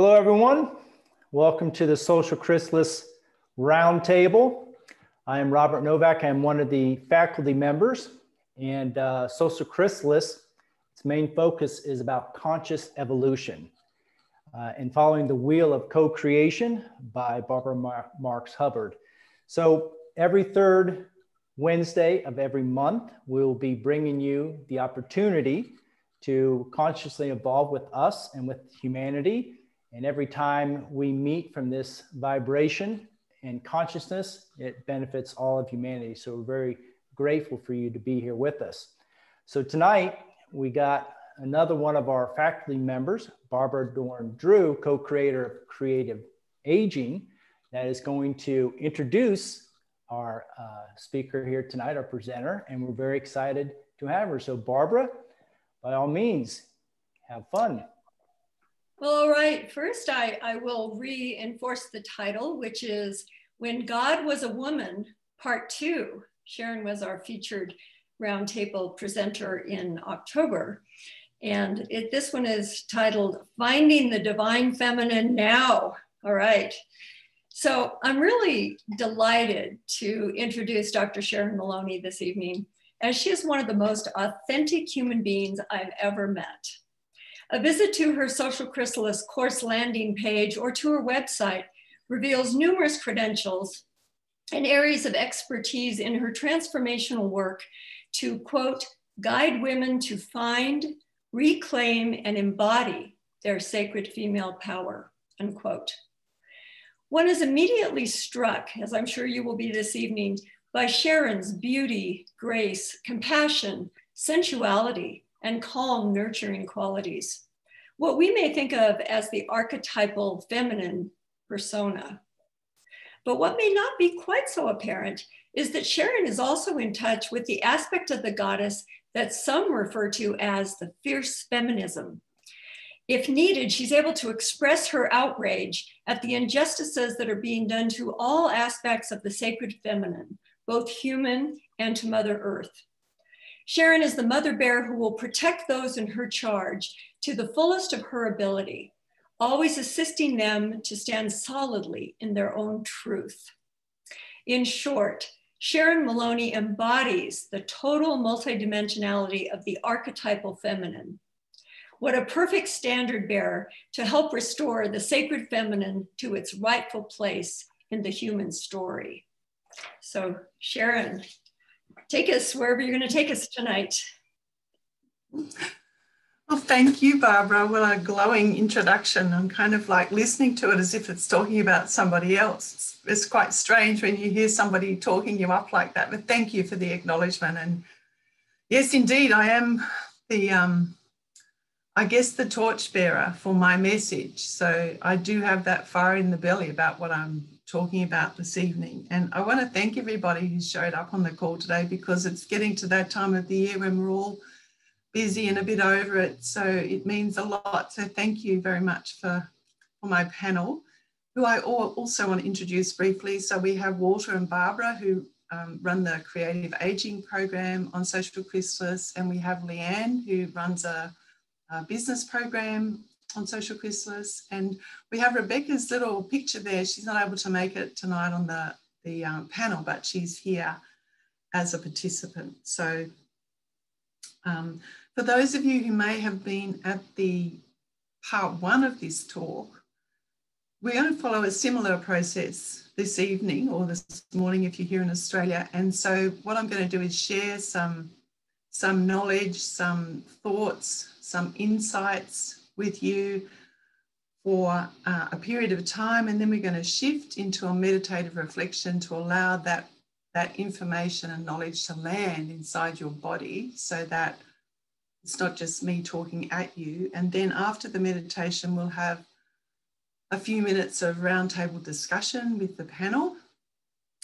Hello, everyone. Welcome to the Social Chrysalis Roundtable. I am Robert Novak. I am one of the faculty members, and uh, Social Chrysalis, its main focus is about conscious evolution uh, and following the wheel of co-creation by Barbara Mar Marx Hubbard. So every third Wednesday of every month, we'll be bringing you the opportunity to consciously evolve with us and with humanity and every time we meet from this vibration and consciousness, it benefits all of humanity. So we're very grateful for you to be here with us. So tonight, we got another one of our faculty members, Barbara Dorn Drew, co creator of Creative Aging, that is going to introduce our uh, speaker here tonight, our presenter, and we're very excited to have her. So, Barbara, by all means, have fun. Well, all right. First, I, I will reinforce the title, which is When God Was a Woman, Part Two. Sharon was our featured roundtable presenter in October. And it, this one is titled Finding the Divine Feminine Now. All right. So I'm really delighted to introduce Dr. Sharon Moloney this evening, as she is one of the most authentic human beings I've ever met. A visit to her Social Chrysalis course landing page or to her website reveals numerous credentials and areas of expertise in her transformational work to, quote, guide women to find, reclaim, and embody their sacred female power, unquote. One is immediately struck, as I'm sure you will be this evening, by Sharon's beauty, grace, compassion, sensuality, and calm, nurturing qualities. What we may think of as the archetypal feminine persona. But what may not be quite so apparent is that Sharon is also in touch with the aspect of the goddess that some refer to as the fierce feminism. If needed, she's able to express her outrage at the injustices that are being done to all aspects of the sacred feminine, both human and to Mother Earth. Sharon is the mother bear who will protect those in her charge to the fullest of her ability, always assisting them to stand solidly in their own truth. In short, Sharon Moloney embodies the total multidimensionality of the archetypal feminine. What a perfect standard bearer to help restore the sacred feminine to its rightful place in the human story. So, Sharon, take us wherever you're going to take us tonight. Well, thank you, Barbara. What a glowing introduction. I'm kind of like listening to it as if it's talking about somebody else. It's, it's, quite strange when you hear somebody talking you up like that, but thank you for the acknowledgement. And yes, indeed, I am the, um, I guess, the torchbearer for my message. So I do have that fire in the belly about what I'm talking about this evening. And I want to thank everybody who showed up on the call today because it's getting to that time of the year when we're all busy and a bit over it. So it means a lot. So thank you very much for, for my panel, who I also want to introduce briefly. So we have Walter and Barbara who um, run the Creative Aging program on Social Chrysalis, and we have Leanne who runs a, a business program on Social Chrysalis. And we have Rebecca's little picture there. She's not able to make it tonight on the, the um, panel, but she's here as a participant. So um, for those of you who may have been at the part one of this talk, we're going to follow a similar process this evening or this morning if you're here in Australia. And so what I'm going to do is share some, some knowledge, some thoughts, some insights with you for uh, a period of time, and then we're going to shift into a meditative reflection to allow that, that information and knowledge to land inside your body so that it's not just me talking at you. And then after the meditation, we'll have a few minutes of roundtable discussion with the panel.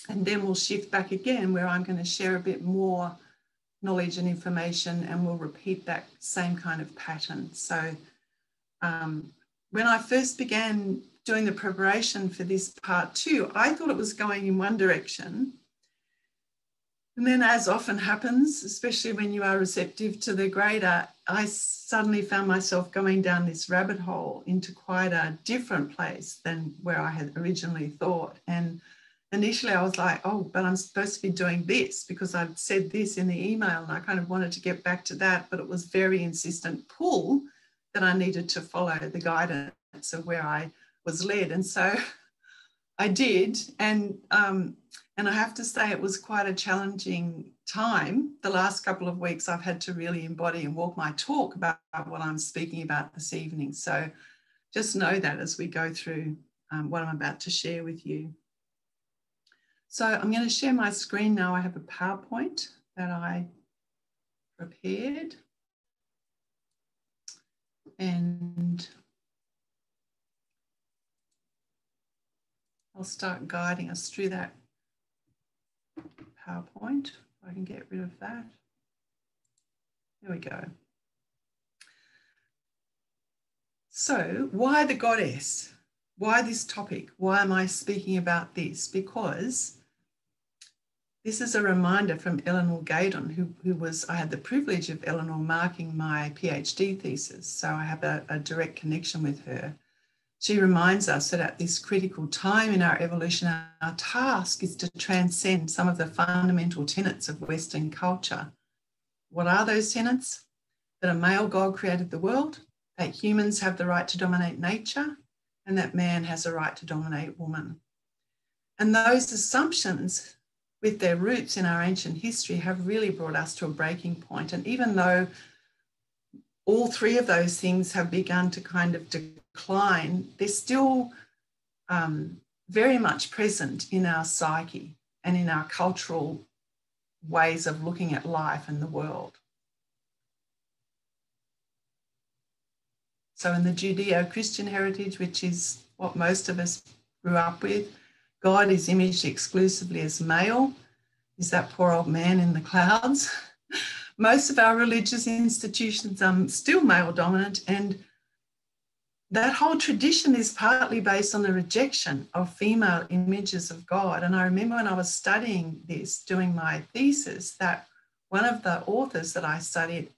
And then we'll shift back again where I'm going to share a bit more knowledge and information and we'll repeat that same kind of pattern. So um, when I first began doing the preparation for this part two, I thought it was going in one direction. And then, as often happens, especially when you are receptive to the greater, I suddenly found myself going down this rabbit hole into quite a different place than where I had originally thought. And initially, I was like, oh, but I'm supposed to be doing this because I've said this in the email and I kind of wanted to get back to that. But it was very insistent pull that I needed to follow the guidance of where I was led. And so I did. And um, and I have to say, it was quite a challenging time. The last couple of weeks, I've had to really embody and walk my talk about what I'm speaking about this evening. So just know that as we go through um, what I'm about to share with you. So I'm going to share my screen now. I have a PowerPoint that I prepared. And I'll start guiding us through that PowerPoint. I can get rid of that. There we go. So why the goddess? Why this topic? Why am I speaking about this? Because this is a reminder from Elinor Gadon, who, who was, I had the privilege of Elinor marking my PhD thesis. So I have a, a direct connection with her. She reminds us that at this critical time in our evolution, our task is to transcend some of the fundamental tenets of Western culture. What are those tenets? That a male God created the world, that humans have the right to dominate nature, and that man has a right to dominate woman. And those assumptions, with their roots in our ancient history, have really brought us to a breaking point. And even though all three of those things have begun to kind of decline, they're still um, very much present in our psyche and in our cultural ways of looking at life and the world. So, in the Judeo Christian heritage, which is what most of us grew up with, God is imaged exclusively as male. Is that poor old man in the clouds? most of our religious institutions are still male dominant, and that whole tradition is partly based on the rejection of female images of God. And I remember when I was studying this, doing my thesis, that one of the authors that I studied,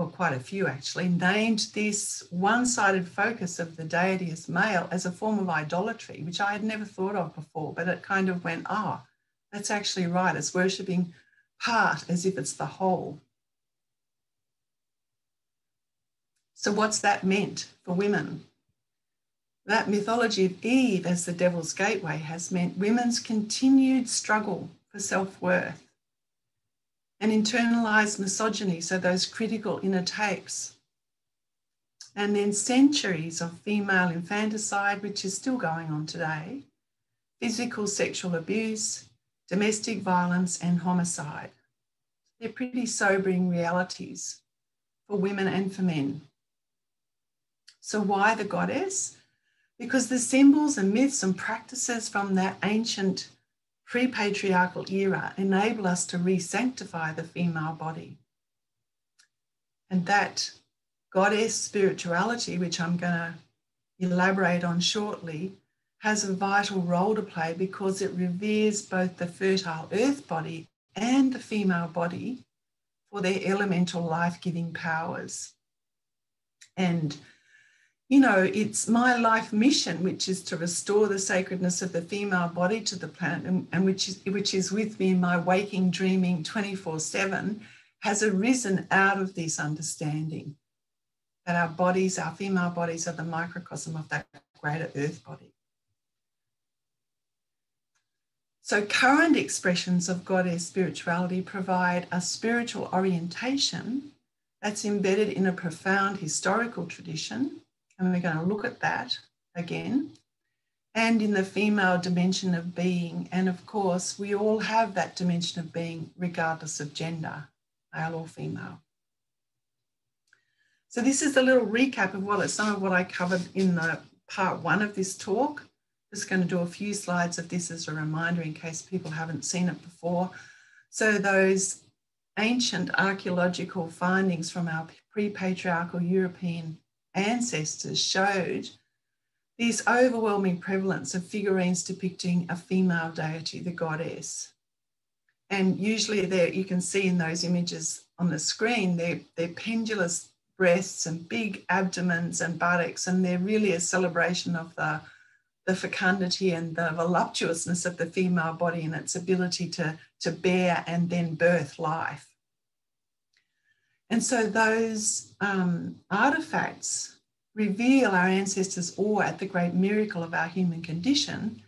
well, quite a few actually, named this one sided focus of the deity as male as a form of idolatry, which I had never thought of before. But it kind of went, ah, oh, that's actually right. It's worshipping part as if it's the whole. So, what's that meant for women? That mythology of Eve as the devil's gateway has meant women's continued struggle for self worth and internalized misogyny, so those critical inner tapes. And then centuries of female infanticide, which is still going on today, physical sexual abuse, domestic violence, and homicide. They're pretty sobering realities for women and for men. So, why the goddess? Because the symbols and myths and practices from that ancient pre patriarchal era enable us to re sanctify the female body. And that goddess spirituality, which I'm going to elaborate on shortly, has a vital role to play because it reveres both the fertile earth body and the female body for their elemental life giving powers. And you know, it's my life mission, which is to restore the sacredness of the female body to the planet, and, and which is which is with me in my waking, dreaming, twenty four seven, has arisen out of this understanding that our bodies, our female bodies, are the microcosm of that greater earth body. So, current expressions of goddess spirituality provide a spiritual orientation that's embedded in a profound historical tradition and we're going to look at that again. And in the female dimension of being. And of course, we all have that dimension of being, regardless of gender, male or female. So, this is a little recap of what some of what I covered in the part one of this talk. Just going to do a few slides of this as a reminder in case people haven't seen it before. So, those ancient archaeological findings from our pre patriarchal European ancestors showed this overwhelming prevalence of figurines depicting a female deity, the goddess. And usually there you can see in those images on the screen, they're, they're pendulous breasts and big abdomens and buttocks, and they're really a celebration of the, the fecundity and the voluptuousness of the female body and its ability to, to bear and then birth life. And so those um, artifacts reveal our ancestors' awe at the great miracle of our human condition,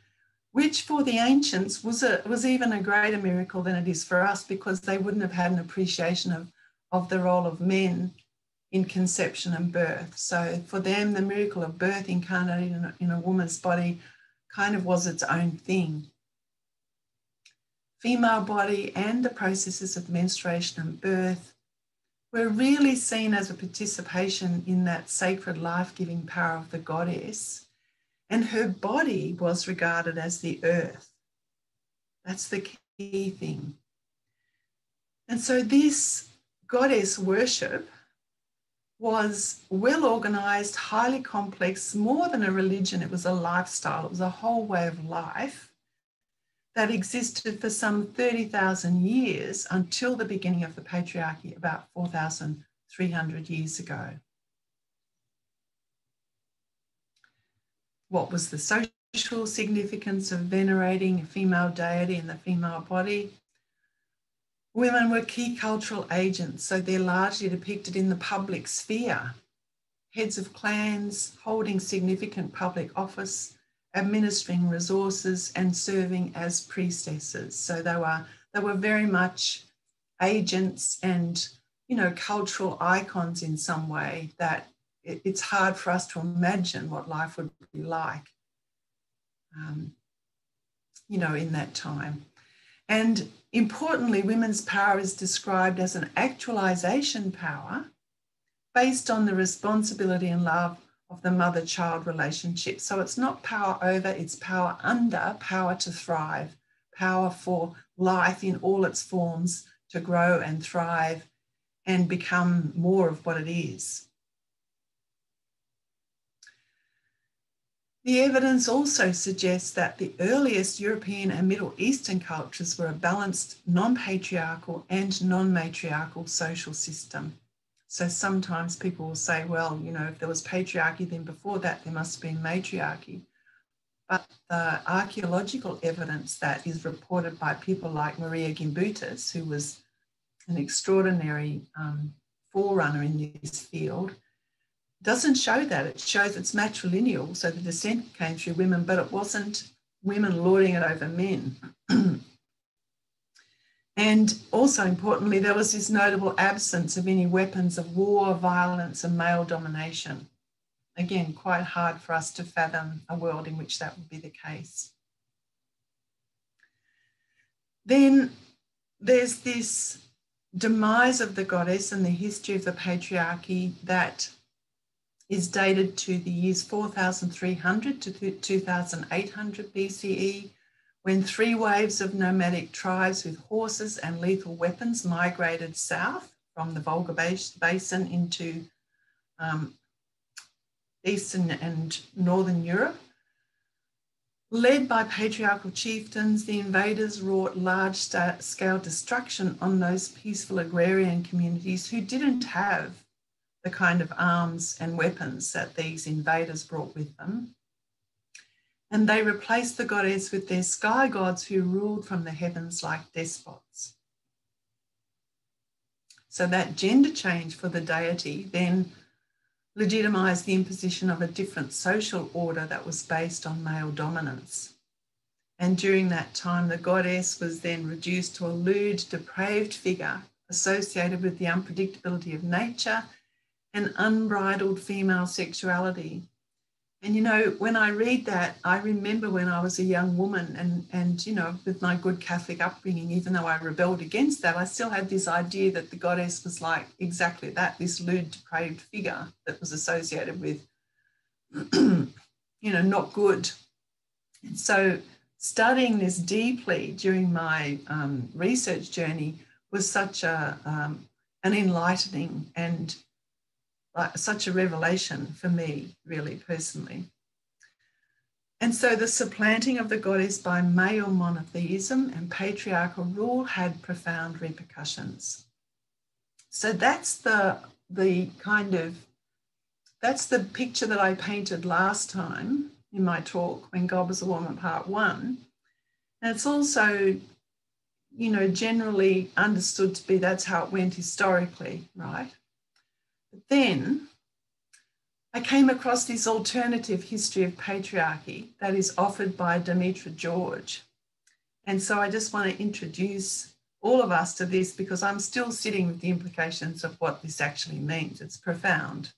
which for the ancients was, a, was even a greater miracle than it is for us because they wouldn't have had an appreciation of, of the role of men in conception and birth. So for them, the miracle of birth incarnated in a, in a woman's body kind of was its own thing. Female body and the processes of menstruation and birth were really seen as a participation in that sacred life giving power of the goddess. And her body was regarded as the earth. That's the key thing. And so, this goddess worship was well organized, highly complex, more than a religion, it was a lifestyle, it was a whole way of life that existed for some 30,000 years until the beginning of the patriarchy about 4,300 years ago. What was the social significance of venerating a female deity in the female body? Women were key cultural agents, so they're largely depicted in the public sphere. Heads of clans holding significant public office, administering resources and serving as priestesses. So they were they were very much agents and you know cultural icons in some way that it, it's hard for us to imagine what life would be like um, you know in that time and importantly women's power is described as an actualization power based on the responsibility and love of the mother child relationship. So it's not power over, it's power under, power to thrive, power for life in all its forms to grow and thrive and become more of what it is. The evidence also suggests that the earliest European and Middle Eastern cultures were a balanced, non patriarchal and non matriarchal social system. So sometimes people will say, well, you know, if there was patriarchy, then before that there must have been matriarchy. But the archaeological evidence that is reported by people like Marija Gimbutas, who was an extraordinary um, forerunner in this field, doesn't show that. It shows it's matrilineal, so the descent came through women, but it wasn't women lording it over men. And also importantly, there was this notable absence of any weapons of war, violence, and male domination. Again, quite hard for us to fathom a world in which that would be the case. Then there's this demise of the goddess and the history of the patriarchy that is dated to the years 4300 to 2800 BCE when three waves of nomadic tribes with horses and lethal weapons migrated south from the Volga Basin into um, Eastern and Northern Europe. Led by patriarchal chieftains, the invaders wrought large scale destruction on those peaceful agrarian communities who didn't have the kind of arms and weapons that these invaders brought with them and they replaced the goddess with their sky gods who ruled from the heavens like despots. So that gender change for the deity then legitimized the imposition of a different social order that was based on male dominance. And during that time, the goddess was then reduced to a lewd, depraved figure associated with the unpredictability of nature and unbridled female sexuality and you know, when I read that, I remember when I was a young woman and and you know, with my good Catholic upbringing, even though I rebelled against that, I still had this idea that the goddess was like exactly that, this lewd, depraved figure that was associated with, you know, not good. And so studying this deeply during my um, research journey was such a um, an enlightening and like such a revelation for me, really personally. And so the supplanting of the goddess by male monotheism and patriarchal rule had profound repercussions. So that's the, the kind of, that's the picture that I painted last time in my talk when God was a woman part one. And it's also, you know, generally understood to be that's how it went historically, right? Then I came across this alternative history of patriarchy that is offered by Demetra George. And so I just want to introduce all of us to this because I'm still sitting with the implications of what this actually means. It's profound.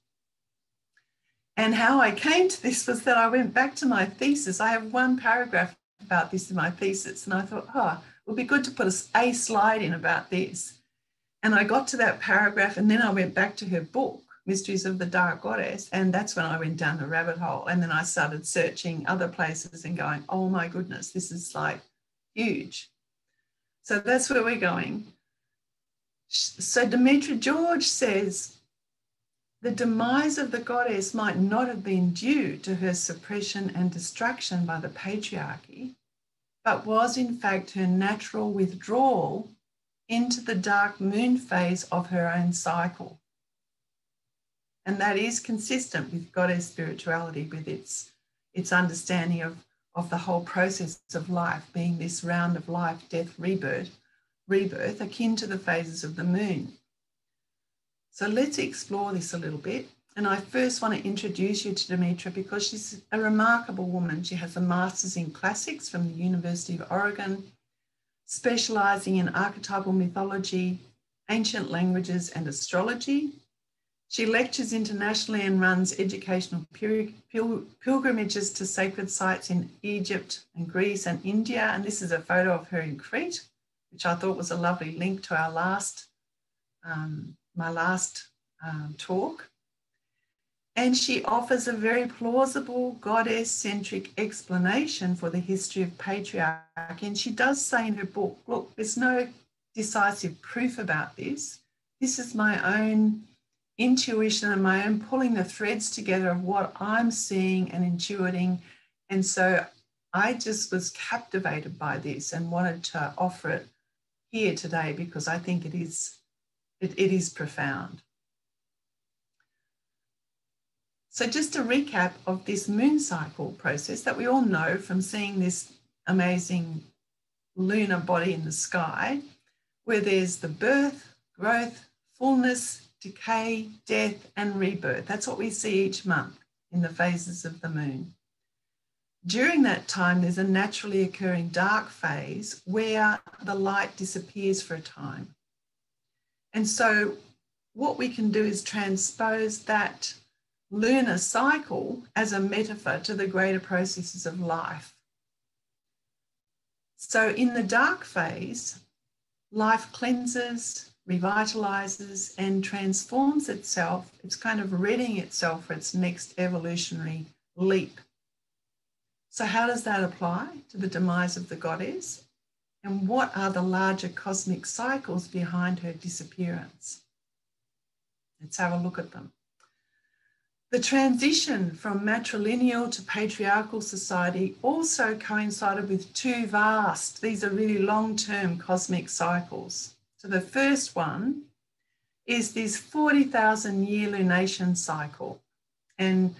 And how I came to this was that I went back to my thesis. I have one paragraph about this in my thesis, and I thought, oh, it would be good to put a slide in about this. And I got to that paragraph, and then I went back to her book Mysteries of the Dark Goddess. And that's when I went down the rabbit hole. And then I started searching other places and going, oh my goodness, this is like huge. So that's where we're going. So Demetra George says the demise of the goddess might not have been due to her suppression and destruction by the patriarchy, but was in fact her natural withdrawal into the dark moon phase of her own cycle. And that is consistent with goddess spirituality, with its, its understanding of, of the whole process of life being this round of life, death, rebirth, rebirth, akin to the phases of the moon. So let's explore this a little bit. And I first want to introduce you to Demetra because she's a remarkable woman. She has a master's in classics from the University of Oregon, specializing in archetypal mythology, ancient languages, and astrology. She lectures internationally and runs educational pilgrimages to sacred sites in Egypt and Greece and India. And this is a photo of her in Crete, which I thought was a lovely link to our last, um, my last um, talk. And she offers a very plausible goddess centric explanation for the history of patriarchy. And she does say in her book, look, there's no decisive proof about this. This is my own intuition and my own pulling the threads together of what I'm seeing and intuiting. And so I just was captivated by this and wanted to offer it here today because I think it is it, it is profound. So just a recap of this moon cycle process that we all know from seeing this amazing lunar body in the sky, where there's the birth, growth, fullness, decay, death, and rebirth. That's what we see each month in the phases of the moon. During that time, there's a naturally occurring dark phase where the light disappears for a time. And so, what we can do is transpose that lunar cycle as a metaphor to the greater processes of life. So, in the dark phase, life cleanses, revitalizes and transforms itself. It's kind of readying itself for its next evolutionary leap. So, how does that apply to the demise of the goddess? And what are the larger cosmic cycles behind her disappearance? Let's have a look at them. The transition from matrilineal to patriarchal society also coincided with two vast, these are really long term cosmic cycles. So the first one is this 40,000 year lunation cycle. And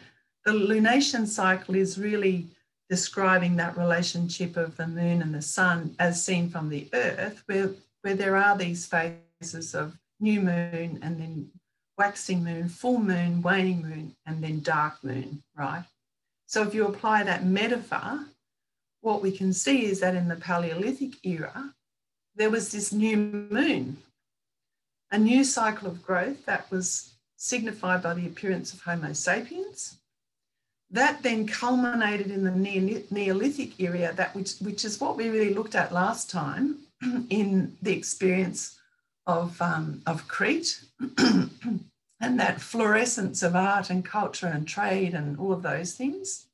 the lunation cycle is really describing that relationship of the moon and the sun as seen from the earth, where, where there are these phases of new moon and then waxing moon, full moon, waning moon, and then dark moon, right? So if you apply that metaphor, what we can see is that in the Paleolithic era, there was this new moon, a new cycle of growth that was signified by the appearance of Homo sapiens. That then culminated in the Neolithic era, that which, which is what we really looked at last time in the experience of, um, of Crete and that florescence of art and culture and trade and all of those things.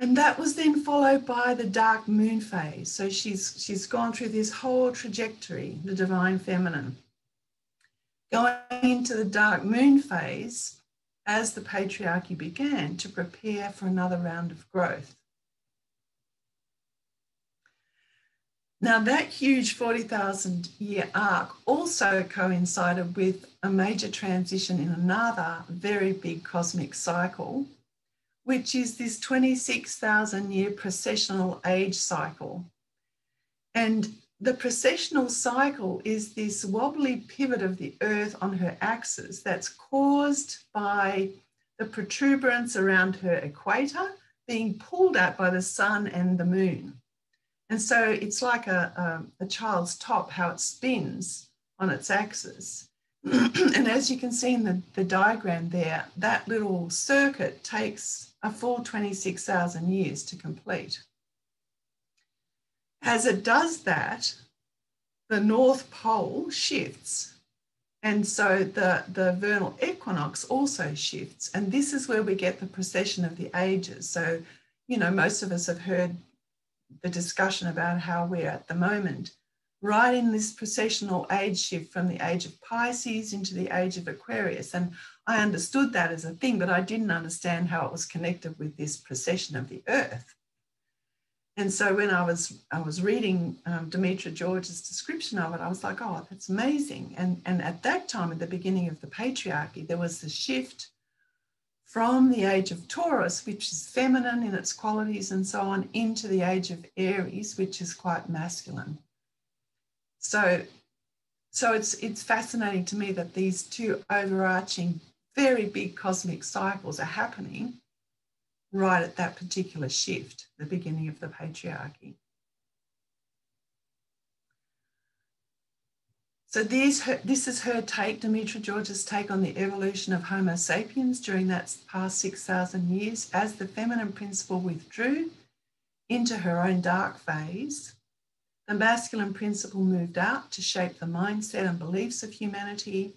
And that was then followed by the dark moon phase. So she's she's gone through this whole trajectory, the divine feminine. Going into the dark moon phase, as the patriarchy began to prepare for another round of growth. Now, that huge 40,000 year arc also coincided with a major transition in another very big cosmic cycle, which is this 26,000 year precessional age cycle. And the precessional cycle is this wobbly pivot of the Earth on her axis that's caused by the protuberance around her equator being pulled at by the sun and the moon. And so it's like a, a, a child's top, how it spins on its axis. and as you can see in the, the diagram there, that little circuit takes a full 26,000 years to complete. As it does that, the North Pole shifts. And so the, the vernal equinox also shifts. And this is where we get the precession of the ages. So, you know, most of us have heard the discussion about how we're at the moment, right in this precessional age shift from the age of Pisces into the age of Aquarius. And I understood that as a thing, but I didn't understand how it was connected with this precession of the earth. And so when I was I was reading um, Demetra George's description of it, I was like, oh, that's amazing. And and at that time, at the beginning of the patriarchy, there was the shift from the age of Taurus, which is feminine in its qualities and so on, into the age of Aries, which is quite masculine. So, so it's it's fascinating to me that these two overarching, very big cosmic cycles are happening right at that particular shift, the beginning of the patriarchy. So these, this is her take, Demetra George's take on the evolution of Homo sapiens during that past 6,000 years as the feminine principle withdrew into her own dark phase. The masculine principle moved out to shape the mindset and beliefs of humanity.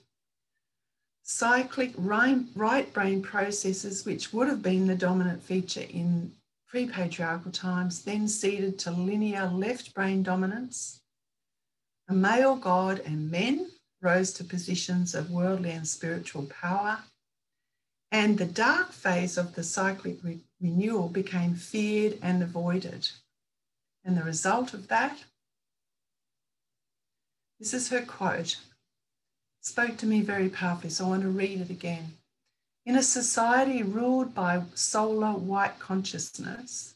Cyclic right brain processes, which would have been the dominant feature in pre patriarchal times, then ceded to linear left brain dominance a male god and men rose to positions of worldly and spiritual power. And the dark phase of the cyclic re- renewal became feared and avoided. And the result of that, this is her quote, spoke to me very powerfully, so I want to read it again. In a society ruled by solar white consciousness,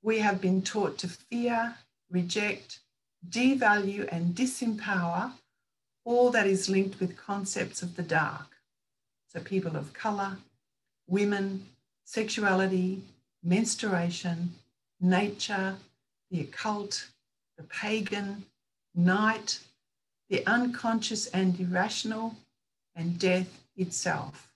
we have been taught to fear, reject, devalue and disempower all that is linked with concepts of the dark. So, people of colour, women, sexuality, menstruation, nature, the occult, the pagan, night, the unconscious and irrational, and death itself.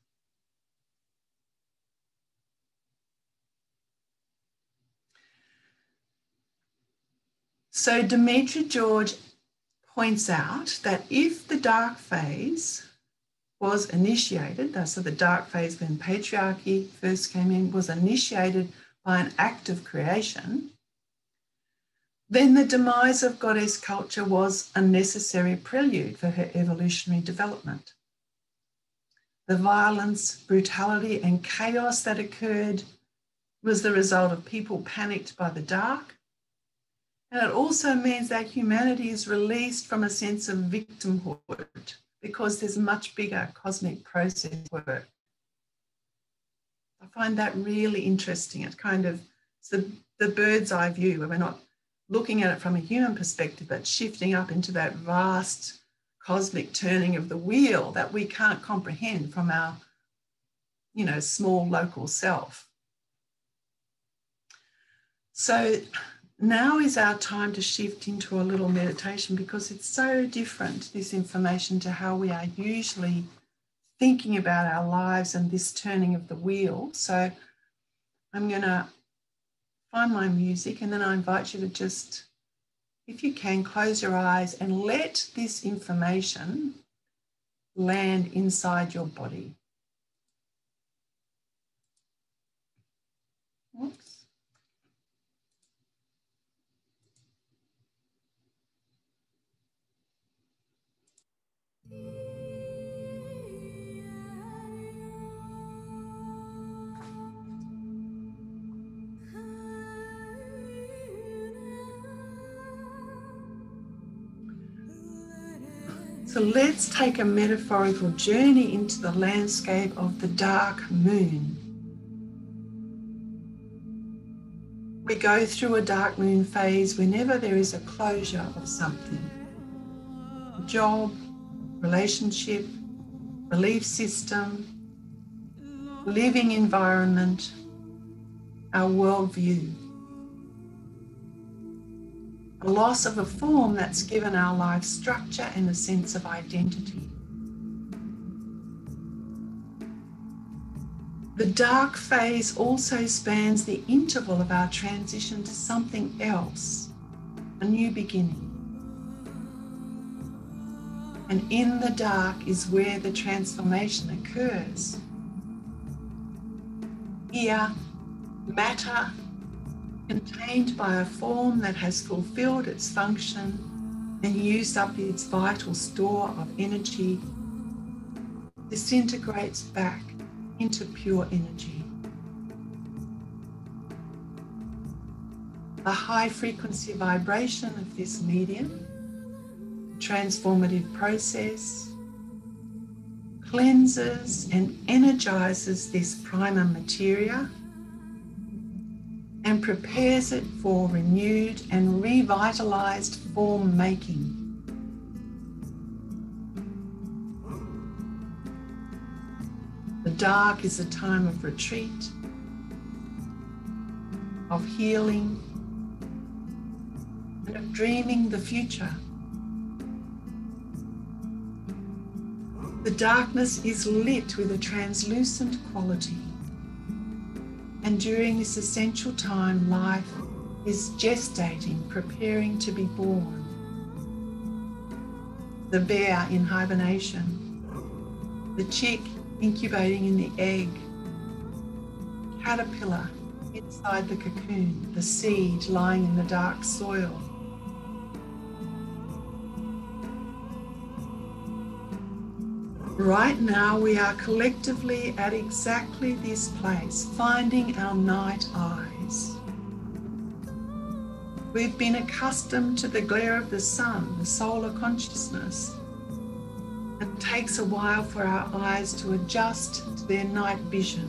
So Demetra George points out that if the dark phase was initiated, so the dark phase when patriarchy first came in was initiated by an act of creation, then the demise of goddess culture was a necessary prelude for her evolutionary development. The violence, brutality, and chaos that occurred was the result of people panicked by the dark and it also means that humanity is released from a sense of victimhood because there's much bigger cosmic process work. I find that really interesting. It kind of it's the, the bird's eye view where we're not looking at it from a human perspective, but shifting up into that vast cosmic turning of the wheel that we can't comprehend from our, you know, small local self. So now is our time to shift into a little meditation because it's so different, this information, to how we are usually thinking about our lives and this turning of the wheel. So I'm going to find my music and then I invite you to just, if you can, close your eyes and let this information land inside your body. So let's take a metaphorical journey into the landscape of the dark moon. We go through a dark moon phase whenever there is a closure of something a job, relationship, belief system, living environment, our worldview. A loss of a form that's given our life structure and a sense of identity. The dark phase also spans the interval of our transition to something else, a new beginning. And in the dark is where the transformation occurs. Here, matter contained by a form that has fulfilled its function and used up its vital store of energy disintegrates back into pure energy. The high frequency vibration of this medium, transformative process, cleanses and energizes this prima materia and prepares it for renewed and revitalized form making. The dark is a time of retreat, of healing, and of dreaming the future. The darkness is lit with a translucent quality. And during this essential time, life is gestating, preparing to be born. The bear in hibernation, the chick incubating in the egg, caterpillar inside the cocoon, the seed lying in the dark soil. Right now, we are collectively at exactly this place, finding our night eyes. We've been accustomed to the glare of the sun, the solar consciousness. It takes a while for our eyes to adjust to their night vision.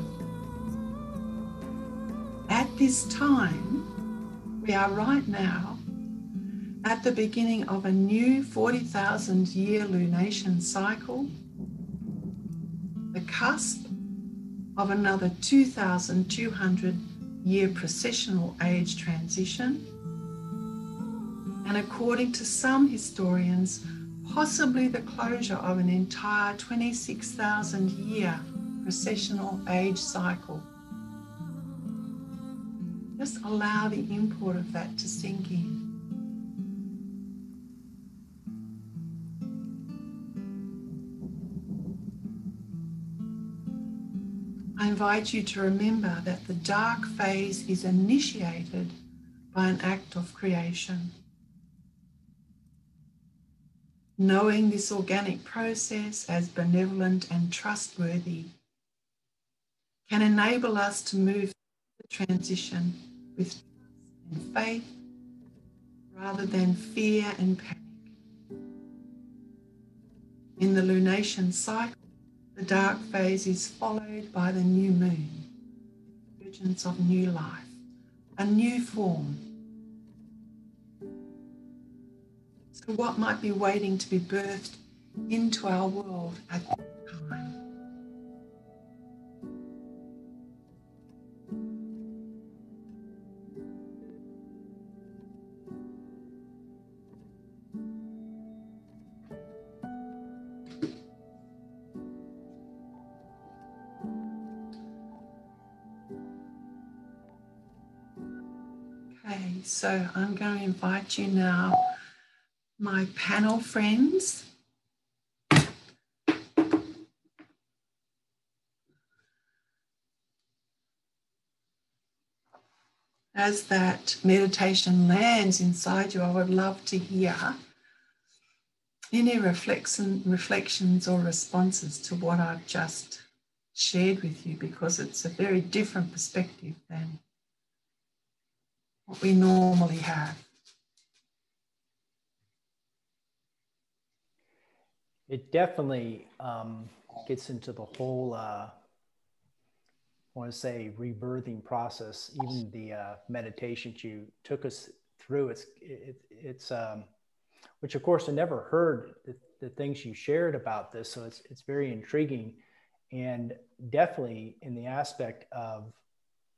At this time, we are right now at the beginning of a new 40,000 year lunation cycle the cusp of another 2,200 year precessional age transition, and according to some historians, possibly the closure of an entire 26,000 year precessional age cycle. Just allow the import of that to sink in. I invite you to remember that the dark phase is initiated by an act of creation. Knowing this organic process as benevolent and trustworthy can enable us to move through the transition with trust and faith rather than fear and panic. In the lunation cycle, the dark phase is followed by the new moon, the emergence of new life, a new form. So, what might be waiting to be birthed into our world at so I'm going to invite you now, my panel friends. As that meditation lands inside you, I would love to hear any reflection, reflections or responses to what I've just shared with you because it's a very different perspective than what we normally have. it definitely um, gets into the whole, uh, I want to say, rebirthing process. Even the uh, meditations you took us through, it's, it, it's um, which of course I never heard the, the things you shared about this. So it's, it's very intriguing and definitely in the aspect of,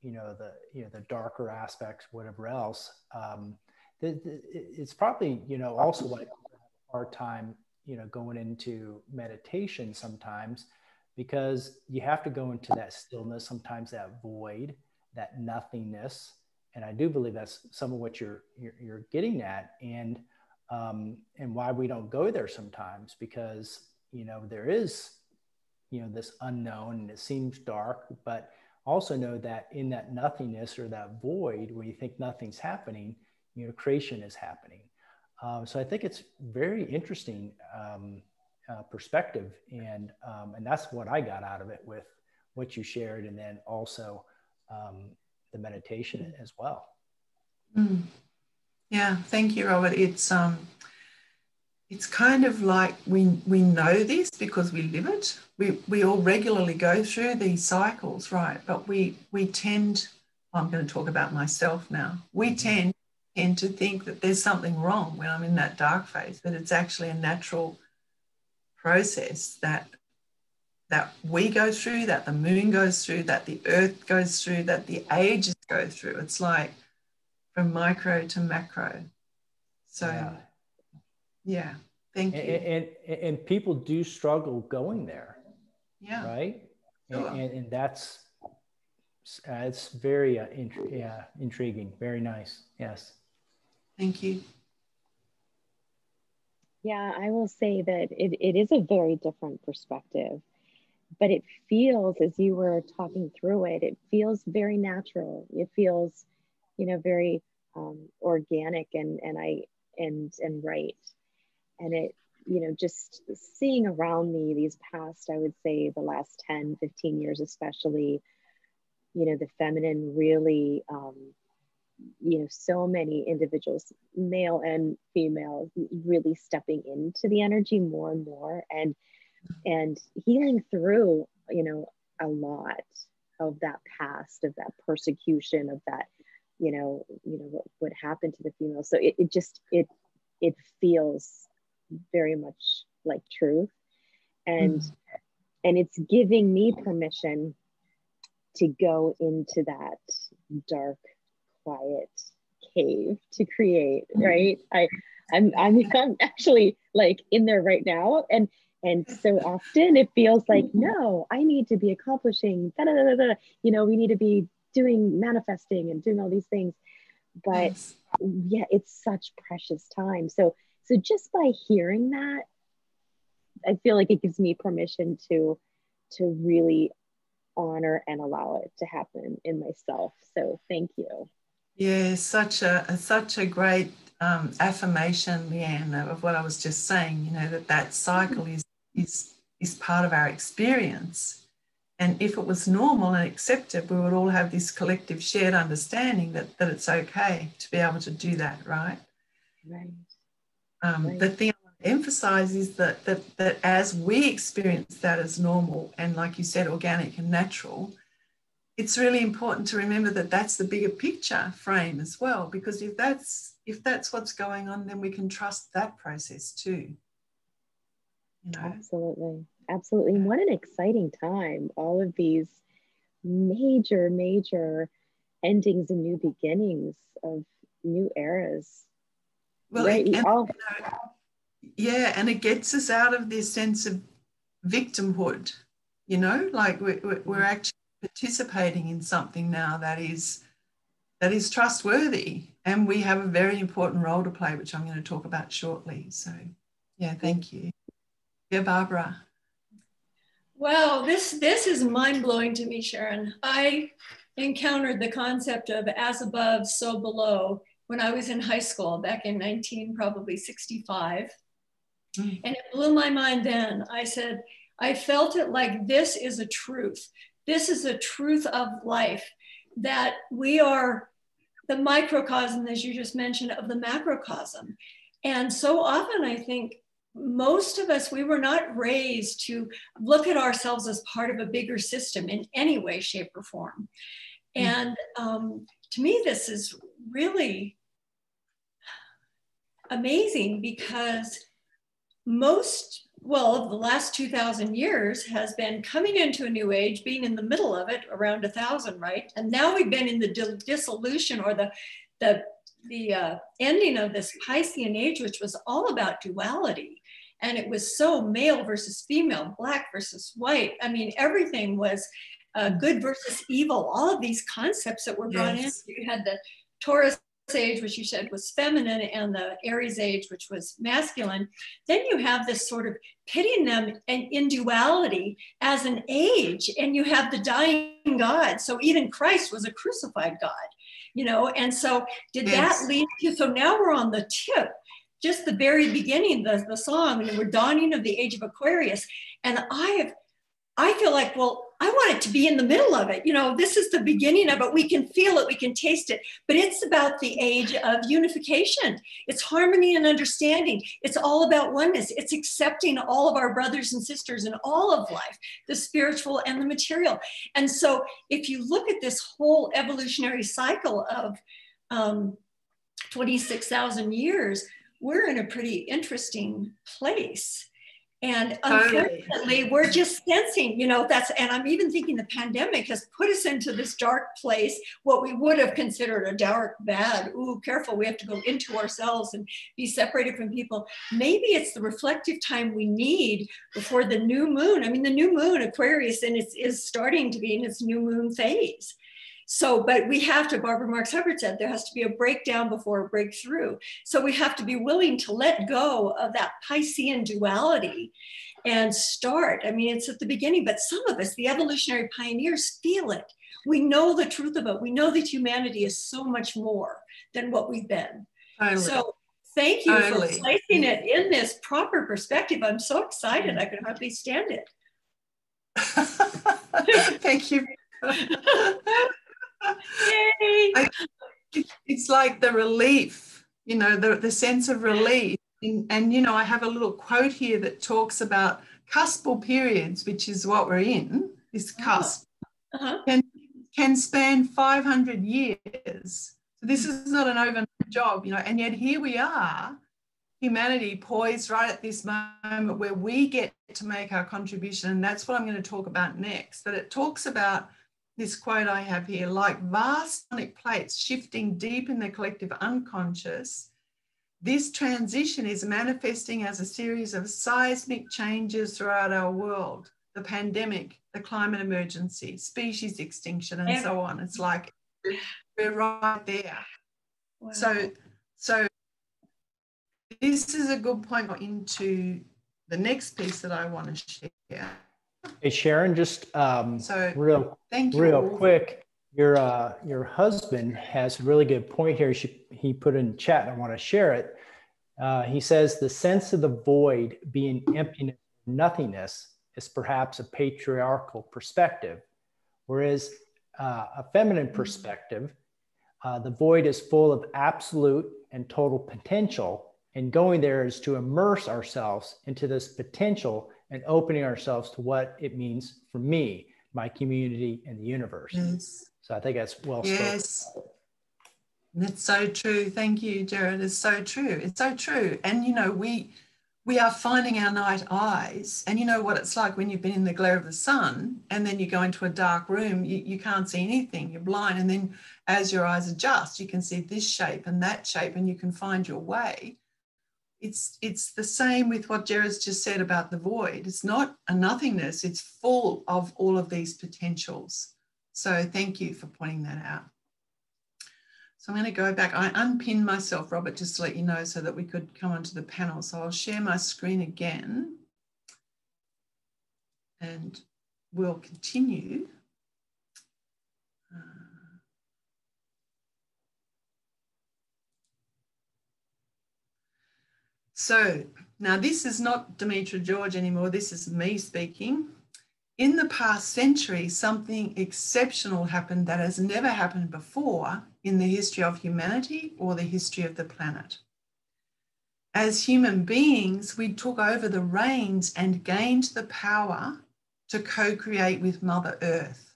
you know, the, you know, the darker aspects, whatever else, um, it's probably, you know, also like a hard time you know going into meditation sometimes because you have to go into that stillness sometimes that void that nothingness. And i do believe that's some of what you're you're, you're getting at. And um, and why we don't go there sometimes because you know there is you know this unknown and it seems dark but also know that in that nothingness or that void where you think nothing's happening you know creation is happening um, so I think it's very interesting um, uh, perspective, and um, and that's what I got out of it with what you shared, and then also um, the meditation as well. Mm. Yeah, thank you, Robert. It's um, it's kind of like we we know this because we live it. We we all regularly go through these cycles, right? But we we tend. I'm going to talk about myself now. We mm-hmm. tend tend to think that there's something wrong when I'm in that dark phase, but it's actually a natural process that that we go through, that the moon goes through, that the earth goes through, that the ages go through. It's like from micro to macro. So yeah, yeah thank you. And, and, and people do struggle going there. Yeah. Right. Sure. And, and, and that's uh, it's very uh, int- yeah, intriguing. Very nice. Yes. Thank you. Yeah, I will say that it, it is a very different perspective, but it feels, as you were talking through it, it feels very natural. It feels, you know, very um, organic and, and I, and, and right. And it, you know, just seeing around me these past, I would say the last 10, 15 years, especially, you know, the feminine really, um, you know so many individuals male and female really stepping into the energy more and more and and healing through you know a lot of that past of that persecution of that you know you know what, what happened to the female. So it, it just it it feels very much like truth and mm. and it's giving me permission to go into that dark quiet cave to create mm-hmm. right i i'm i'm, I'm actually like in there right now and and so often it feels like mm-hmm. no i need to be accomplishing da, da, da, da. you know we need to be doing manifesting and doing all these things but yeah it's such precious time so so just by hearing that i feel like it gives me permission to to really honor and allow it to happen in myself so thank you yeah, such a such a great um, affirmation, Leanne, of what I was just saying. You know that that cycle is is is part of our experience, and if it was normal and accepted, we would all have this collective shared understanding that that it's okay to be able to do that, right? Right. Um, right. The thing I want to emphasize is that that that as we experience that as normal and, like you said, organic and natural, it's really important to remember that that's the bigger picture frame as well because if that's if that's what's going on then we can trust that process too. You know? absolutely. Absolutely. And what an exciting time. All of these major major endings and new beginnings of new eras well right? and, you know, yeah and it gets us out of this sense of victimhood you know? Like we're, we're actually participating in something now that is that is trustworthy. And we have a very important role to play which i'm going to talk about shortly. So yeah thank you. Yeah barbara. Well this this is mind-blowing to me sharon. I encountered the concept of as above so below when i was in high school back in 19 probably 65 mm. and it blew my mind then i said i felt it like this is a truth this is a truth of life that we are the microcosm, as you just mentioned, of the macrocosm. And so often I think most of us, we were not raised to look at ourselves as part of a bigger system in any way, shape, or form. Mm. And um, to me, this is really amazing because most well the last 2000 years has been coming into a new age being in the middle of it around a thousand right? And now we've been in the dissolution or the the the uh, ending of this piscean age which was all about duality. And it was so male versus female black versus white. I mean everything was uh, good versus evil all of these concepts that were brought yes. in you had the taurus age, which you said was feminine, and the Aries age, which was masculine, then you have this sort of pitting them in, in duality as an age, and you have the dying God. So even Christ was a crucified God, you know. And so did yes. that lead to? So now we're on the tip just the very beginning, the, the song, and we're dawning of the age of Aquarius. And I have, I feel like, well, I want it to be in the middle of it. You know, this is the beginning of it. We can feel it, we can taste it, but it's about the age of unification. It's harmony and understanding. It's all about oneness. It's accepting all of our brothers and sisters in all of life, the spiritual and the material. And so, if you look at this whole evolutionary cycle of um, 26,000 years, we're in a pretty interesting place and unfortunately, we're just sensing, you know, that's, and I'm even thinking the pandemic has put us into this dark place, what we would have considered a dark, bad, ooh, careful, we have to go into ourselves and be separated from people. Maybe it's the reflective time we need before the new moon. I mean, the new moon, Aquarius, and it's is starting to be in its new moon phase. So, but we have to, Barbara Marx Hubbard said, there has to be a breakdown before a breakthrough. So we have to be willing to let go of that Piscean duality and start. I mean, it's at the beginning, but some of us, the evolutionary pioneers, feel it. We know the truth of it. We know that humanity is so much more than what we've been. Finally. So thank you Finally. for placing it in this proper perspective. I'm so excited. I can hardly stand it. thank you. I, it's like the relief, you know, the, the sense of relief. And, and, you know, I have a little quote here that talks about cuspal periods, which is what we're in, this uh-huh. cusp, uh-huh. can, can span 500 years. So this is not an overnight job, you know, and yet here we are, humanity poised right at this moment where we get to make our contribution. And that's what I'm going to talk about next, that it talks about this quote I have here like vast sonic plates shifting deep in the collective unconscious, this transition is manifesting as a series of seismic changes throughout our world the pandemic, the climate emergency, species extinction, and so on. It's like we're right there. Wow. So, so this is a good point into the next piece that I want to share. Hey Sharon, just um, so real thank you. real quick. Your uh, your husband has a really good point here. He, he put in chat. And I want to share it. Uh, he says the sense of the void being emptiness, nothingness, is perhaps a patriarchal perspective, whereas uh, a feminine mm-hmm. perspective, uh, the void is full of absolute and total potential, and going there is to immerse ourselves into this potential and opening ourselves to what it means for me, my community, and the universe. Yes. So I think that's well spoken. Yes. That's so true. Thank you, Jared. It's so true. It's so true. And you know, we we are finding our night eyes. And you know what it's like when you've been in the glare of the sun and then you go into a dark room, you, you can't see anything, you're blind. And then as your eyes adjust, you can see this shape and that shape, and you can find your way it's it's the same with what Jared's just said about the void. It's not a nothingness, it's full of all of these potentials. So thank you for pointing that out. So I'm going to go back. I unpinned myself, Robert, just to let you know so that we could come onto the panel. So I'll share my screen again and we'll continue. So now this is not Demetra George anymore. This is me speaking. In the past century, something exceptional happened that has never happened before in the history of humanity or the history of the planet. as human beings, we took over the reins and gained the power to co create with Mother Earth.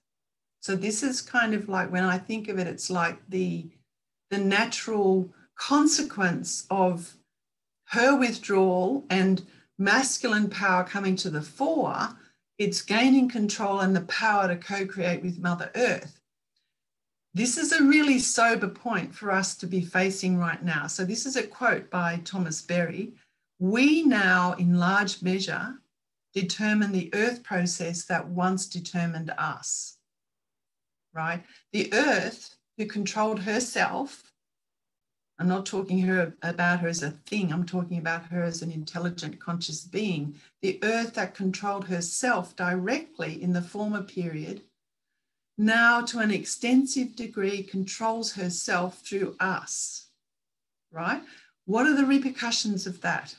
So, this is kind of like when I think of it, it's like the, the natural consequence of her withdrawal and masculine power coming to the fore. It's gaining control and the power to co create with Mother Earth. This is a really sober point for us to be facing right now. So, this is a quote by Thomas Berry. We now, in large measure, determine the earth process that once determined us. Right? The earth, who controlled herself, I'm not talking her about her as a thing, I'm talking about her as an intelligent, conscious being. The earth that controlled herself directly in the former period now to an extensive degree controls herself through us, right? What are the repercussions of that?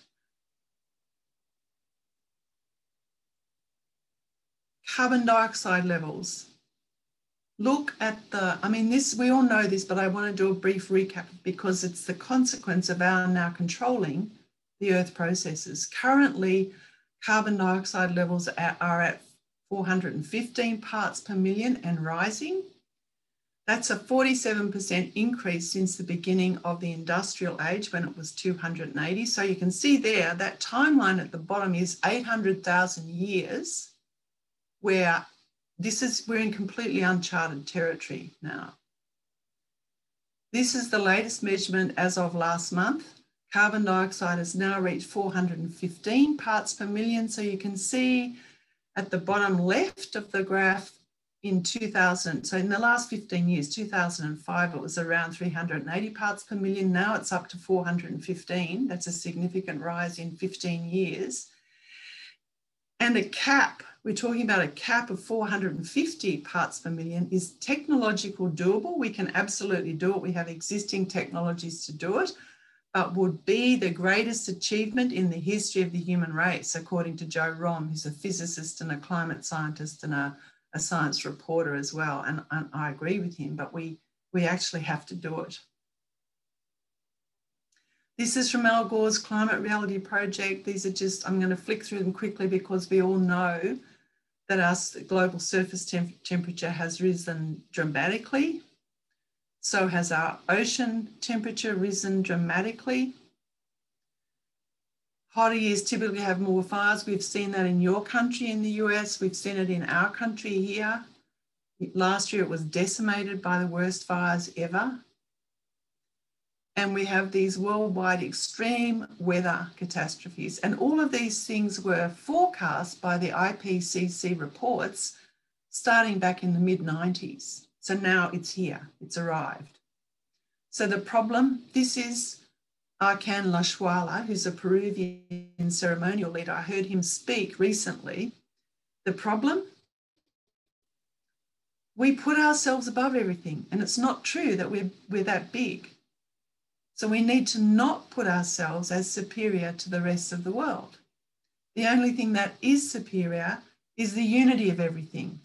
Carbon dioxide levels. Look at the, I mean, this, we all know this, but I want to do a brief recap because it's the consequence of our now controlling the earth processes. Currently, carbon dioxide levels are at 415 parts per million and rising. That's a 47% increase since the beginning of the industrial age when it was 280. So you can see there that timeline at the bottom is 800,000 years where this is, we're in completely uncharted territory now. This is the latest measurement as of last month. Carbon dioxide has now reached 415 parts per million. So you can see at the bottom left of the graph in 2000, so in the last 15 years, 2005, it was around 380 parts per million. Now it's up to 415. That's a significant rise in 15 years. And a cap, we're talking about a cap of 450 parts per million, is technological doable. We can absolutely do it. We have existing technologies to do it but would be the greatest achievement in the history of the human race, according to Joe Romm, who's a physicist and a climate scientist and a, a science reporter as well. And, and I agree with him, but we, we actually have to do it. This is from Al Gore's Climate Reality Project. These are just, I'm going to flick through them quickly because we all know that our global surface temp temperature has risen dramatically so has our ocean temperature risen dramatically. Hotter years typically have more fires. We've seen that in your country in the US. We've seen it in our country here. Last year it was decimated by the worst fires ever. And we have these worldwide extreme weather catastrophes. And all of these things were forecast by the IPCC reports starting back in the mid 90s. So now it's here, it's arrived. So the problem, this is Arkan Lushwala, who's a Peruvian ceremonial leader. I heard him speak recently. The problem, we put ourselves above everything, and it's not true that we're, we're that big. So we need to not put ourselves as superior to the rest of the world. The only thing that is superior is the unity of everything.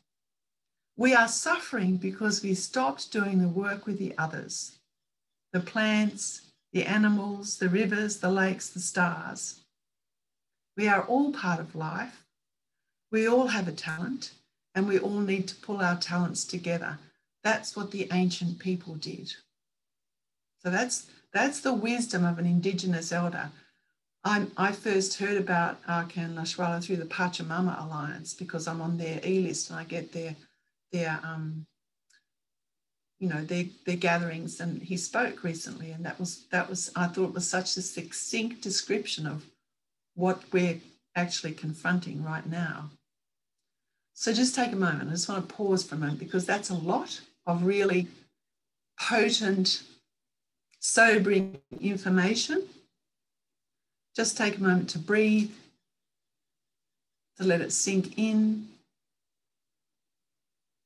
We are suffering because we stopped doing the work with the others the plants, the animals, the rivers, the lakes, the stars. We are all part of life. We all have a talent, and we all need to pull our talents together. That's what the ancient people did. So that's that's the wisdom of an Indigenous elder. i i first heard about Arkan Lushwala through the Pachamama Alliance because I'm on their e-list and I get their their um, you know their their gatherings and he spoke recently and that was that was I thought was such a succinct description of what we're actually confronting right now. So just take a moment. I just want to pause for a moment because that's a lot of really potent, sobering information. Just take a moment to breathe, to let it sink in,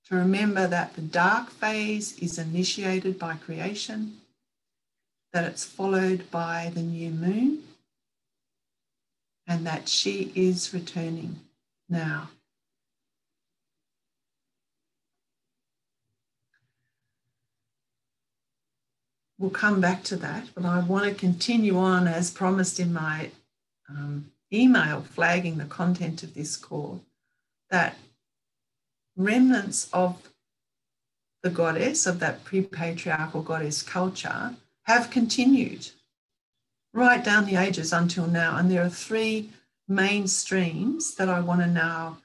to remember that the dark phase is initiated by creation, that it's followed by the new moon, and that she is returning now. We'll come back to that, but I want to continue on as promised in my um, email flagging the content of this call that remnants of the goddess, of that pre patriarchal goddess culture, have continued right down the ages until now. And there are three main streams that I want to now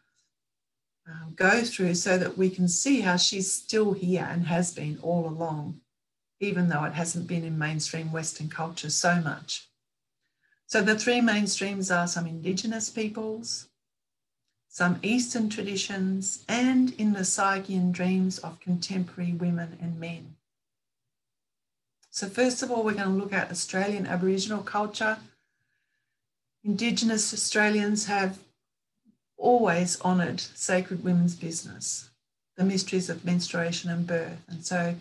um, go through so that we can see how she's still here and has been all along, even though it hasn't been in mainstream Western culture so much. So the three mainstreams are some Indigenous peoples, some Eastern traditions, and in the Saigean dreams of contemporary women and men. So, first of all, we're going to look at Australian Aboriginal culture. Indigenous Australians have always honoured sacred women's business, the mysteries of menstruation and birth. And so,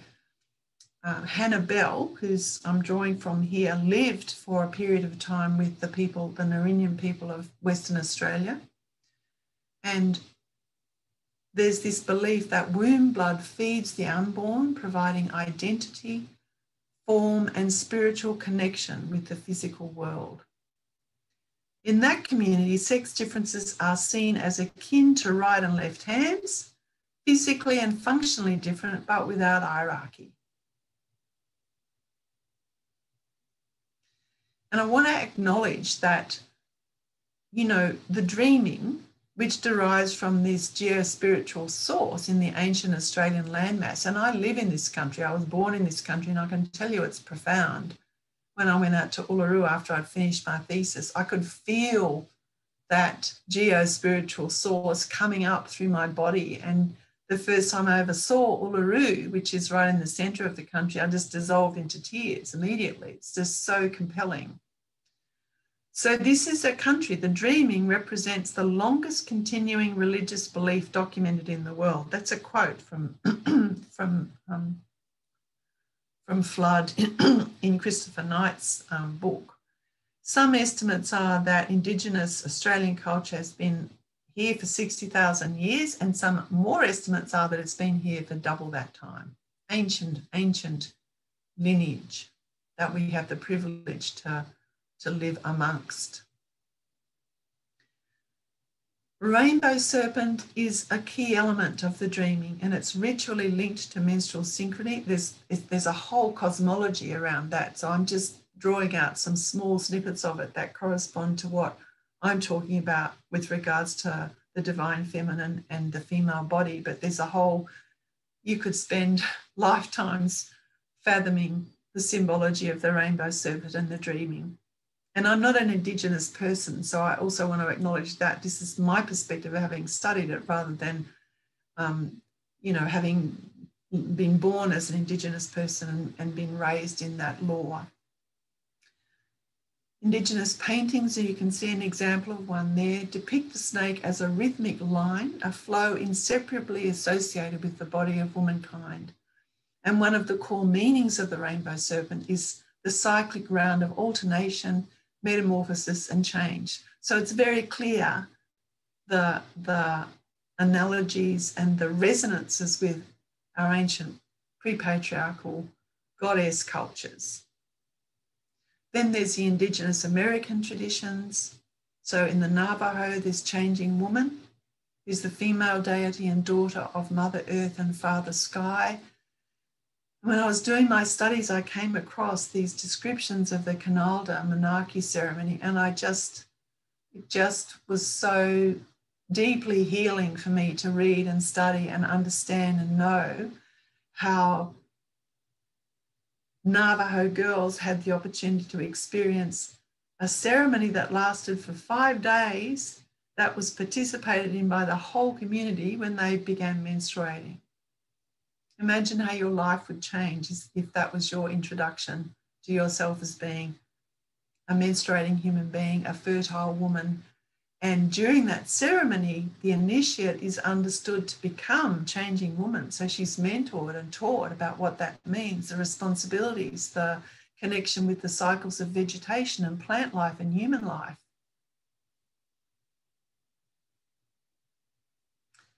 uh, Hannah Bell, who's I'm drawing from here, lived for a period of time with the people, the Ngarrindjeri people of Western Australia. And there's this belief that womb blood feeds the unborn, providing identity, form, and spiritual connection with the physical world. In that community, sex differences are seen as akin to right and left hands, physically and functionally different, but without hierarchy. And I want to acknowledge that, you know, the dreaming, which derives from this geospiritual source in the ancient Australian landmass, and I live in this country, I was born in this country, and I can tell you it's profound. When I went out to Uluru after I'd finished my thesis, I could feel that geospiritual source coming up through my body and the first time I ever saw Uluru, which is right in the center of the country, I just dissolved into tears immediately. It's just so compelling. So, this is a country, the dreaming represents the longest continuing religious belief documented in the world. That's a quote from, from, um, from Flood in Christopher Knight's um, book. Some estimates are that Indigenous Australian culture has been here for 60,000 years, and some more estimates are that it's been here for double that time. Ancient, ancient lineage that we have the privilege to, to live amongst. Rainbow serpent is a key element of the dreaming and it's ritually linked to menstrual synchrony. There's, there's a whole cosmology around that. So I'm just drawing out some small snippets of it that correspond to what I'm talking about with regards to the divine feminine and the female body, but there's a whole, you could spend lifetimes fathoming the symbology of the rainbow serpent and the dreaming. And I'm not an Indigenous person, so I also want to acknowledge that this is my perspective of having studied it rather than, um, you know, having been born as an Indigenous person and, and been raised in that law. Indigenous paintings, you can see an example of one there, depict the snake as a rhythmic line, a flow inseparably associated with the body of womankind. And one of the core meanings of the rainbow serpent is the cyclic round of alternation, metamorphosis, and change. So it's very clear the, the analogies and the resonances with our ancient pre patriarchal goddess cultures. Then there's the Indigenous American traditions. So in the Navajo, there's Changing Woman, who's the female deity and daughter of Mother Earth and Father Sky. When I was doing my studies, I came across these descriptions of the Kinaaldá Menarche ceremony, and I just, it just was so deeply healing for me to read and study and understand and know how Navajo girls had the opportunity to experience a ceremony that lasted for five days that was participated in by the whole community when they began menstruating. Imagine how your life would change if that was your introduction to yourself as being a menstruating human being, a fertile woman and during that ceremony, the initiate is understood to become changing woman. So she's mentored and taught about what that means, the responsibilities, the connection with the cycles of vegetation and plant life and human life.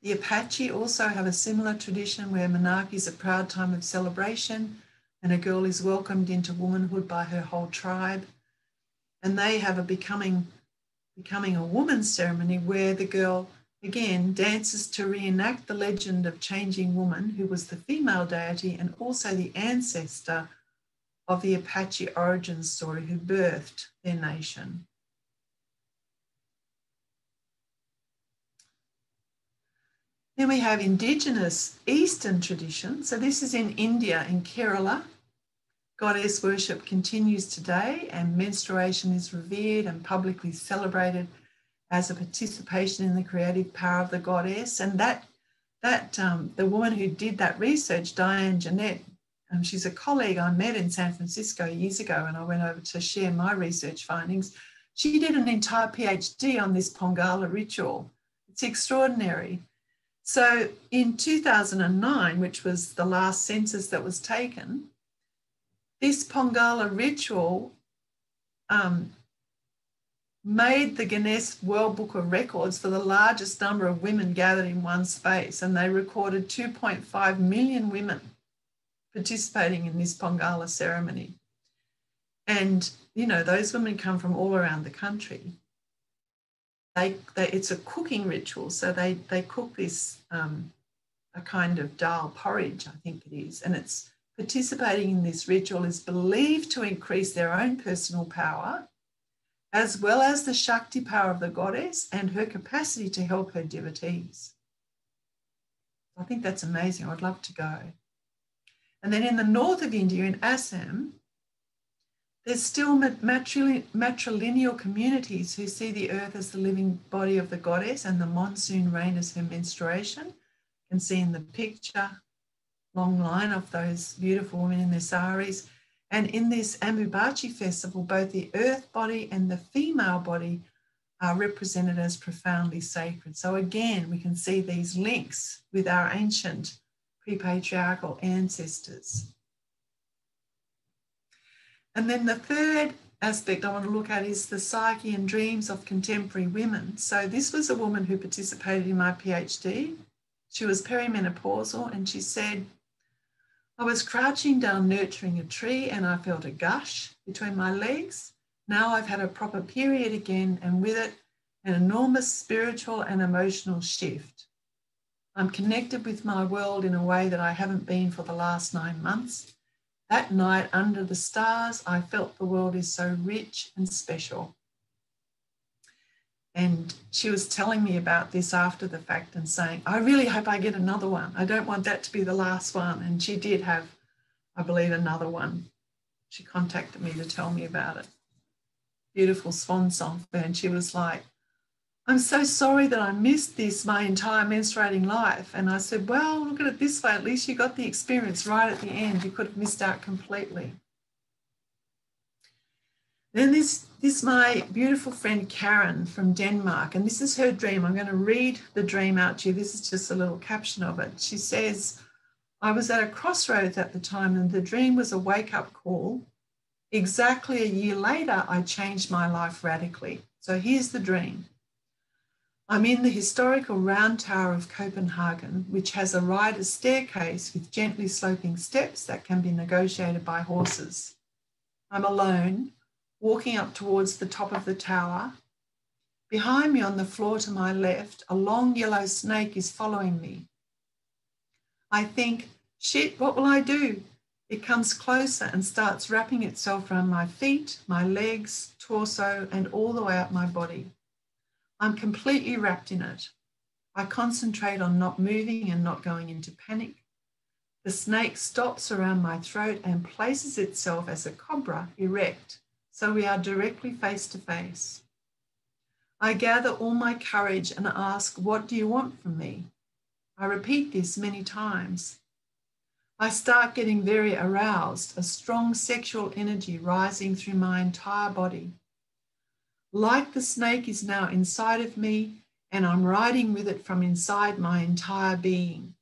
The Apache also have a similar tradition where Menarche is a proud time of celebration and a girl is welcomed into womanhood by her whole tribe. And they have a becoming, becoming a woman ceremony where the girl again dances to reenact the legend of changing woman, who was the female deity and also the ancestor of the Apache origin story who birthed their nation. Then we have indigenous Eastern tradition. So this is in India, in Kerala. Goddess worship continues today, and menstruation is revered and publicly celebrated as a participation in the creative power of the goddess. And that that um, the woman who did that research, Diane Jenett, um, she's a colleague I met in San Francisco years ago, and I went over to share my research findings. She did an entire PhD on this Pongala ritual. It's extraordinary. So in 2009, which was the last census that was taken, this Pongala ritual um, made the Guinness World Book of Records for the largest number of women gathered in one space, and they recorded 2.5 million women participating in this Pongala ceremony. And, you know, those women come from all around the country. They, they it's a cooking ritual, so they, they cook this, um, a kind of dal porridge, I think it is, and it's participating in this ritual is believed to increase their own personal power as well as the Shakti power of the goddess and her capacity to help her devotees. I think that's amazing. I'd love to go. And then in the north of India, in Assam, there's still matrilineal communities who see the earth as the living body of the goddess and the monsoon rain as her menstruation. You can see in the picture, long line of those beautiful women in their saris. And in this Ambubachi festival, both the earth body and the female body are represented as profoundly sacred. So again, we can see these links with our ancient pre-patriarchal ancestors. And then the third aspect I want to look at is the psyche and dreams of contemporary women. So this was a woman who participated in my PhD. She was perimenopausal and she said, I was crouching down nurturing a tree and I felt a gush between my legs. Now I've had a proper period again and with it an enormous spiritual and emotional shift. I'm connected with my world in a way that I haven't been for the last nine months. That night under the stars, I felt the world is so rich and special. And she was telling me about this after the fact and saying, I really hope I get another one. I don't want that to be the last one. And she did have, I believe, another one. She contacted me to tell me about it. Beautiful swan song. And she was like, I'm so sorry that I missed this my entire menstruating life. And I said, Well, look at it this way. At least you got the experience right at the end. You could have missed out completely. Then this, this my beautiful friend Karen from Denmark, and this is her dream. I'm going to read the dream out to you. This is just a little caption of it. She says, I was at a crossroads at the time, and the dream was a wake up call. Exactly a year later, I changed my life radically. So here's the dream. I'm in the historical round tower of Copenhagen, which has a rider's staircase with gently sloping steps that can be negotiated by horses. I'm alone walking up towards the top of the tower. Behind me on the floor to my left, a long yellow snake is following me. I think, shit, what will I do? It comes closer and starts wrapping itself around my feet, my legs, torso, and all the way up my body. I'm completely wrapped in it. I concentrate on not moving and not going into panic. The snake stops around my throat and places itself as a cobra erect so we are directly face to face. I gather all my courage and ask, What do you want from me? I repeat this many times. I start getting very aroused, a strong sexual energy rising through my entire body. Like the snake is now inside of me, and I'm riding with it from inside my entire being.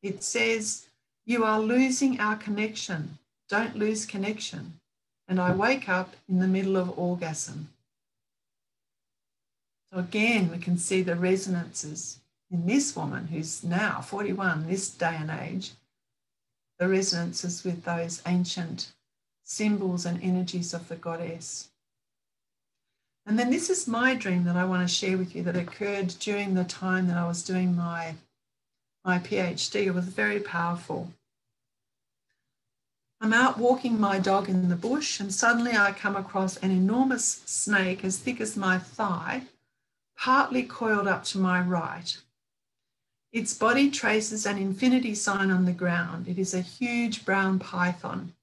It says, You are losing our connection. Don't lose connection and I wake up in the middle of orgasm. So again, we can see the resonances in this woman who's now 41, this day and age, the resonances with those ancient symbols and energies of the goddess. And then this is my dream that I want to share with you that occurred during the time that I was doing my, my PhD. It was very powerful. I'm out walking my dog in the bush, and suddenly I come across an enormous snake as thick as my thigh, partly coiled up to my right. Its body traces an infinity sign on the ground. It is a huge brown python.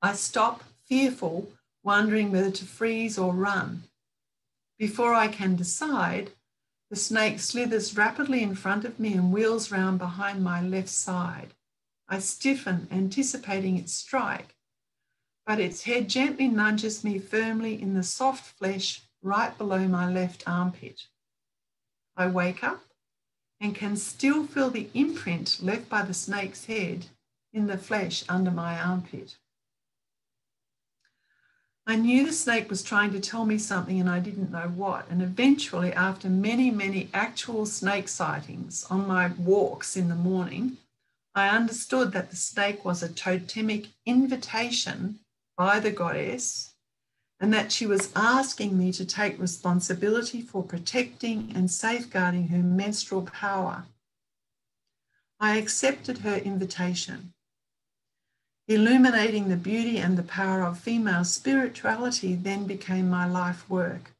I stop, fearful, wondering whether to freeze or run. Before I can decide, the snake slithers rapidly in front of me and wheels round behind my left side. I stiffen, anticipating its strike, but its head gently nudges me firmly in the soft flesh right below my left armpit. I wake up and can still feel the imprint left by the snake's head in the flesh under my armpit. I knew the snake was trying to tell me something and I didn't know what. And eventually, after many, many actual snake sightings on my walks in the morning, I understood that the snake was a totemic invitation by the goddess and that she was asking me to take responsibility for protecting and safeguarding her menstrual power. I accepted her invitation. Illuminating the beauty and the power of female spirituality then became my life work.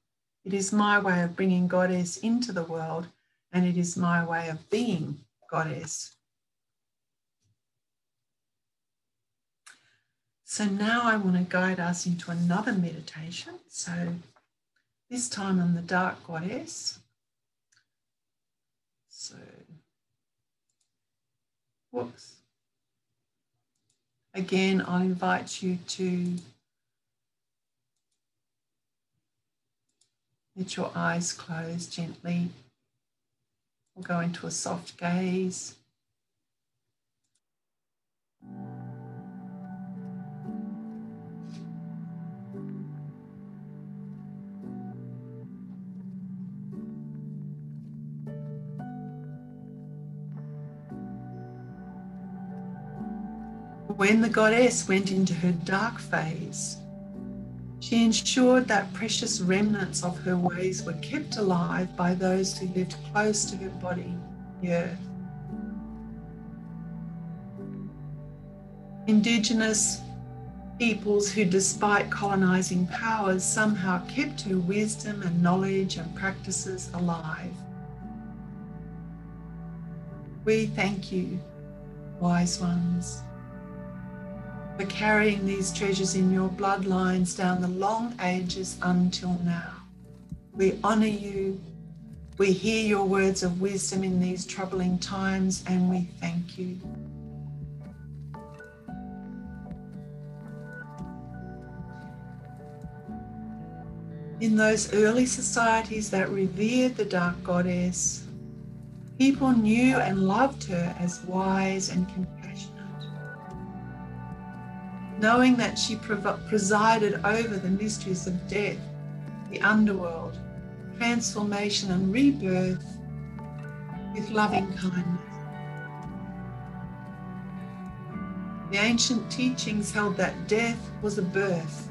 It is my way of bringing Goddess into the world, and it is my way of being Goddess. So now I want to guide us into another meditation. So this time on the dark goddess. So, whoops. Again, I'll invite you to let your eyes close gently. We'll go into a soft gaze. When the goddess went into her dark phase, she ensured that precious remnants of her ways were kept alive by those who lived close to her body, the earth. Indigenous peoples who, despite colonizing powers, somehow kept her wisdom and knowledge and practices alive. We thank you, wise ones for carrying these treasures in your bloodlines down the long ages until now. We honour you. We hear your words of wisdom in these troubling times and we thank you. In those early societies that revered the dark goddess, people knew and loved her as wise and compassionate knowing that she presided over the mysteries of death, the underworld, transformation, and rebirth with loving kindness. The ancient teachings held that death was a birth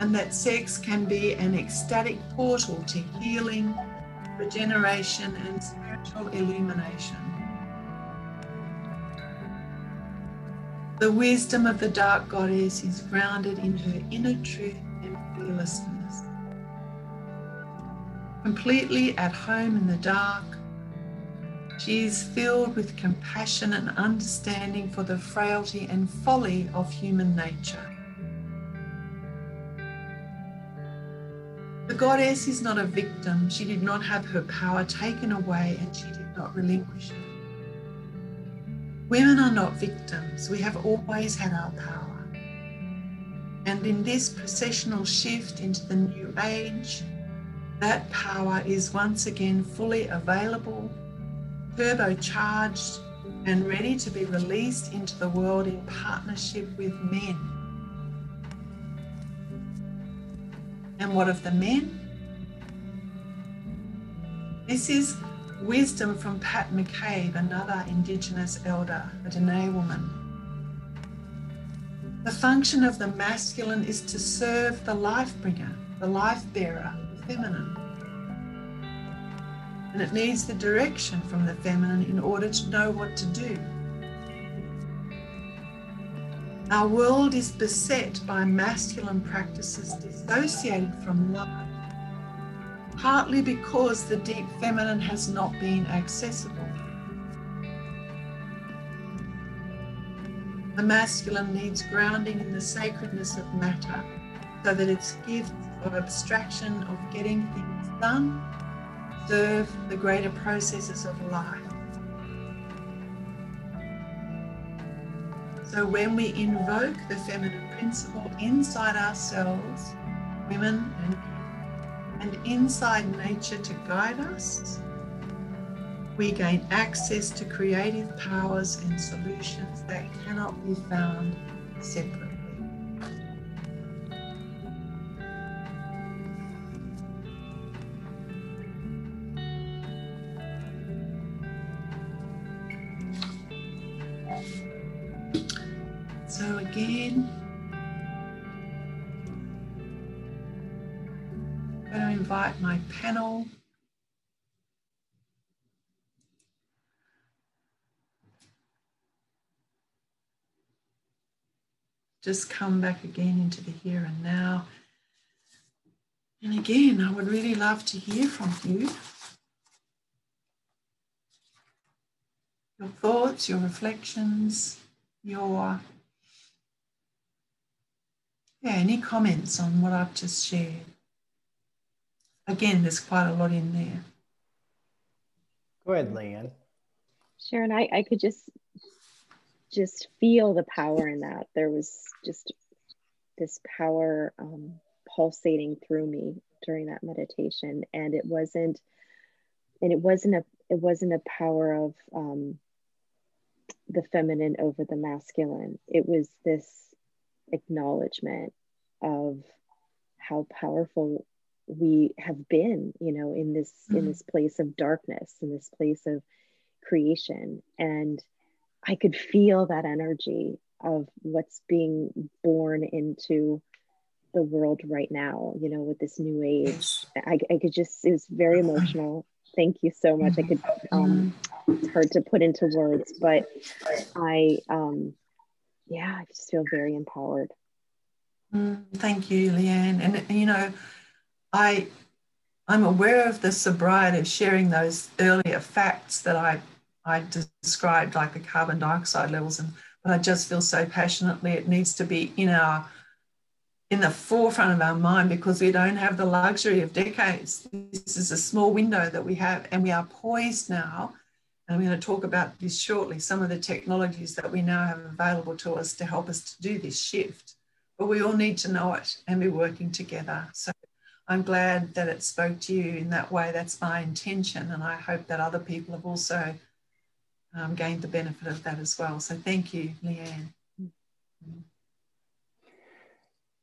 and that sex can be an ecstatic portal to healing, regeneration, and spiritual illumination. The wisdom of the dark goddess is grounded in her inner truth and fearlessness. Completely at home in the dark, she is filled with compassion and understanding for the frailty and folly of human nature. The goddess is not a victim. She did not have her power taken away and she did not relinquish it. Women are not victims. We have always had our power. And in this precessional shift into the new age, that power is once again fully available, turbocharged, and ready to be released into the world in partnership with men. And what of the men? This is wisdom from Pat McCabe, another Indigenous elder, a Dene woman. The function of the masculine is to serve the life bringer, the life bearer, the feminine. And it needs the direction from the feminine in order to know what to do. Our world is beset by masculine practices dissociated from love partly because the deep feminine has not been accessible. The masculine needs grounding in the sacredness of matter so that its gifts of abstraction of getting things done serve the greater processes of life. So when we invoke the feminine principle inside ourselves, women and and inside nature to guide us, we gain access to creative powers and solutions that cannot be found separately. Just come back again into the here and now. And again, I would really love to hear from you. Your thoughts, your reflections, your yeah, any comments on what I've just shared again, there's quite a lot in there. Go ahead, Leanne. Sharon, I, I could just just feel the power in that. There was just this power um, pulsating through me during that meditation, and it wasn't, and it wasn't a, it wasn't a power of um, the feminine over the masculine. It was this acknowledgement of how powerful we have been you know in this mm-hmm. in this place of darkness in this place of creation and i could feel that energy of what's being born into the world right now you know with this new age. I, I could just it was very emotional. Thank you so much. I could um it's hard to put into words but i um yeah i just feel very empowered. Mm, thank you leanne. And you know I I'm aware of the sobriety of sharing those earlier facts that I I described, like the carbon dioxide levels, and but I just feel so passionately it needs to be in our in the forefront of our mind because we don't have the luxury of decades. This is a small window that we have, and we are poised now. And I'm going to talk about this shortly. Some of the technologies that we now have available to us to help us to do this shift, but we all need to know it and be working together. So I'm glad that it spoke to you in that way. That's my intention. And I hope that other people have also um, gained the benefit of that as well. So thank you, Leanne.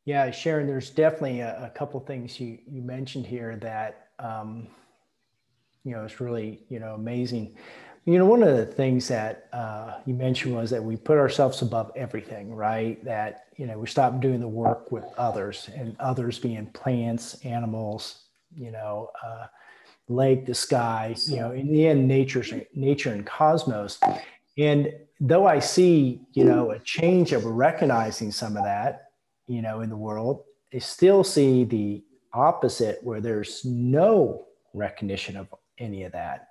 Yeah, Sharon, there's definitely a, a couple things you, you mentioned here that, um, you know, it's really, you know, amazing. You know, one of the things that uh, you mentioned was that we put ourselves above everything, right? That, you know, we stop doing the work with others and others being plants, animals, you know, uh, lake, the sky, you know, in the end, nature's, nature and cosmos. And though I see, you know, a change of recognizing some of that, you know, in the world, I still see the opposite where there's no recognition of any of that.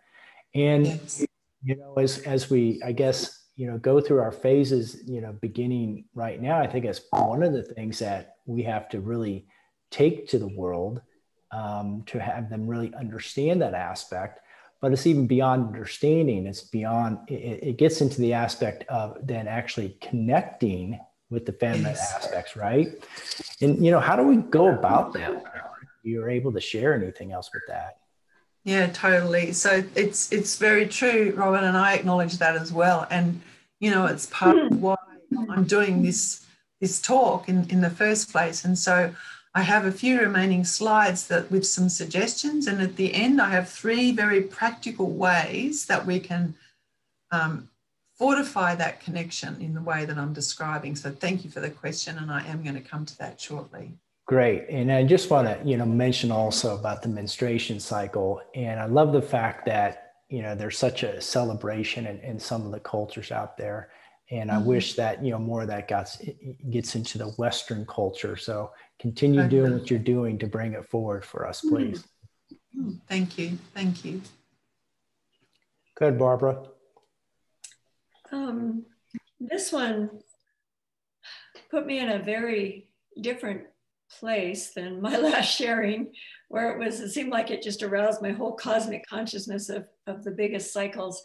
And yes you know, as as we, I guess, you know, go through our phases, you know, beginning right now, I think it's one of the things that we have to really take to the world um, to have them really understand that aspect. But it's even beyond understanding. It's beyond. It, it gets into the aspect of then actually connecting with the feminine yes. aspects, right? And you know, how do we go about that? You're able to share anything else with that? Yeah, totally. So it's it's very true, Robin, and I acknowledge that as well. And you know, it's part of why I'm doing this this talk in, in the first place. And so I have a few remaining slides that with some suggestions. And at the end, I have three very practical ways that we can um, fortify that connection in the way that I'm describing. So thank you for the question. And I am going to come to that shortly. Great. And I just want to, you know, mention also about the menstruation cycle. And I love the fact that, you know, there's such a celebration in, in some of the cultures out there. And I mm-hmm. wish that, you know, more of that gets, gets into the Western culture. So continue okay. doing what you're doing to bring it forward for us, mm-hmm. please. Thank you. Thank you. Good, Barbara. Um, this one put me in a very different place than my last sharing, where it was, it seemed like it just aroused my whole cosmic consciousness of, of the biggest cycles.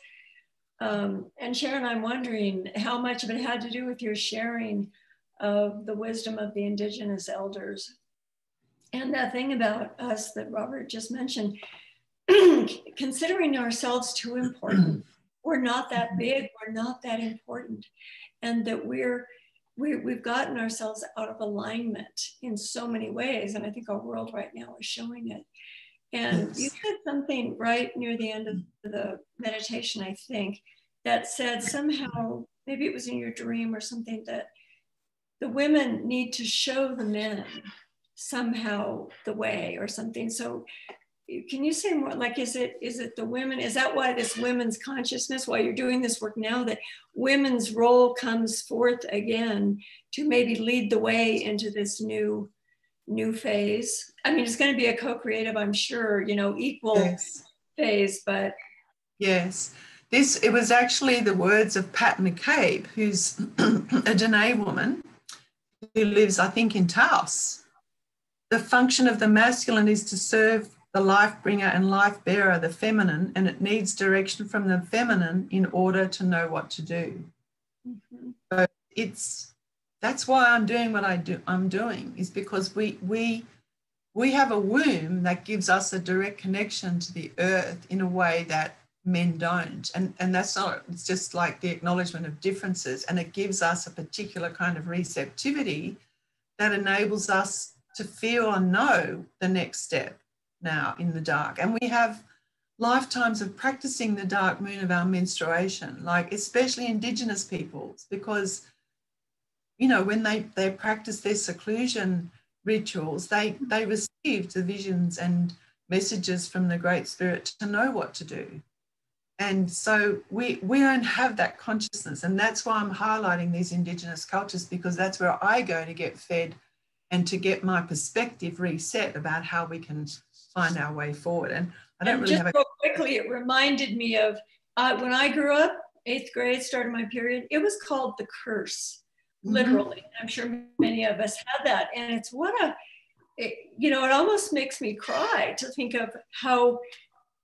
Um, and Sharon, I'm wondering how much of it had to do with your sharing of the wisdom of the indigenous elders. And that thing about us that Robert just mentioned, considering ourselves too important we're not that big, we're not that important, and that we're we, we've gotten ourselves out of alignment in so many ways. And I think our world right now is showing it. And yes. you said something right near the end of the meditation, I think, that said somehow, maybe it was in your dream or something, that the women need to show the men somehow the way or something. So eh, can you say more like is it is it the women is that why this women's consciousness why you're doing this work now that women's role comes forth again to maybe lead the way into this new new phase i mean it's going to be a co-creative i'm sure you know equal yes. phase but yes this it was actually the words of pat mccabe who's a dene woman who lives i think in taos the function of the masculine is to serve the life bringer and life bearer, the feminine, and it needs direction from the feminine in order to know what to do. Mm-hmm. So it's that's why I'm doing what I do. I'm doing is because we we we have a womb that gives us a direct connection to the earth in a way that men don't and and that's not it's just like the acknowledgement of differences and it gives us a particular kind of receptivity that enables us to feel and know the next step now in the dark. And we have lifetimes of practicing the dark moon of our menstruation, like especially Indigenous peoples, because, you know, when they, they practice their seclusion rituals, they, they received the visions and messages from the Great Spirit to know what to do. And so we, we don't have that consciousness. And that's why I'm highlighting these Indigenous cultures, because that's where I go to get fed and to get my perspective reset about how we can find our way forward. And I don't and really just have a- real quickly, it reminded me of uh, when I grew up, eighth grade, started my period, it was called the curse. Literally. I'm sure many of us had that. And it's what a, it, you know, it almost makes me cry to think of how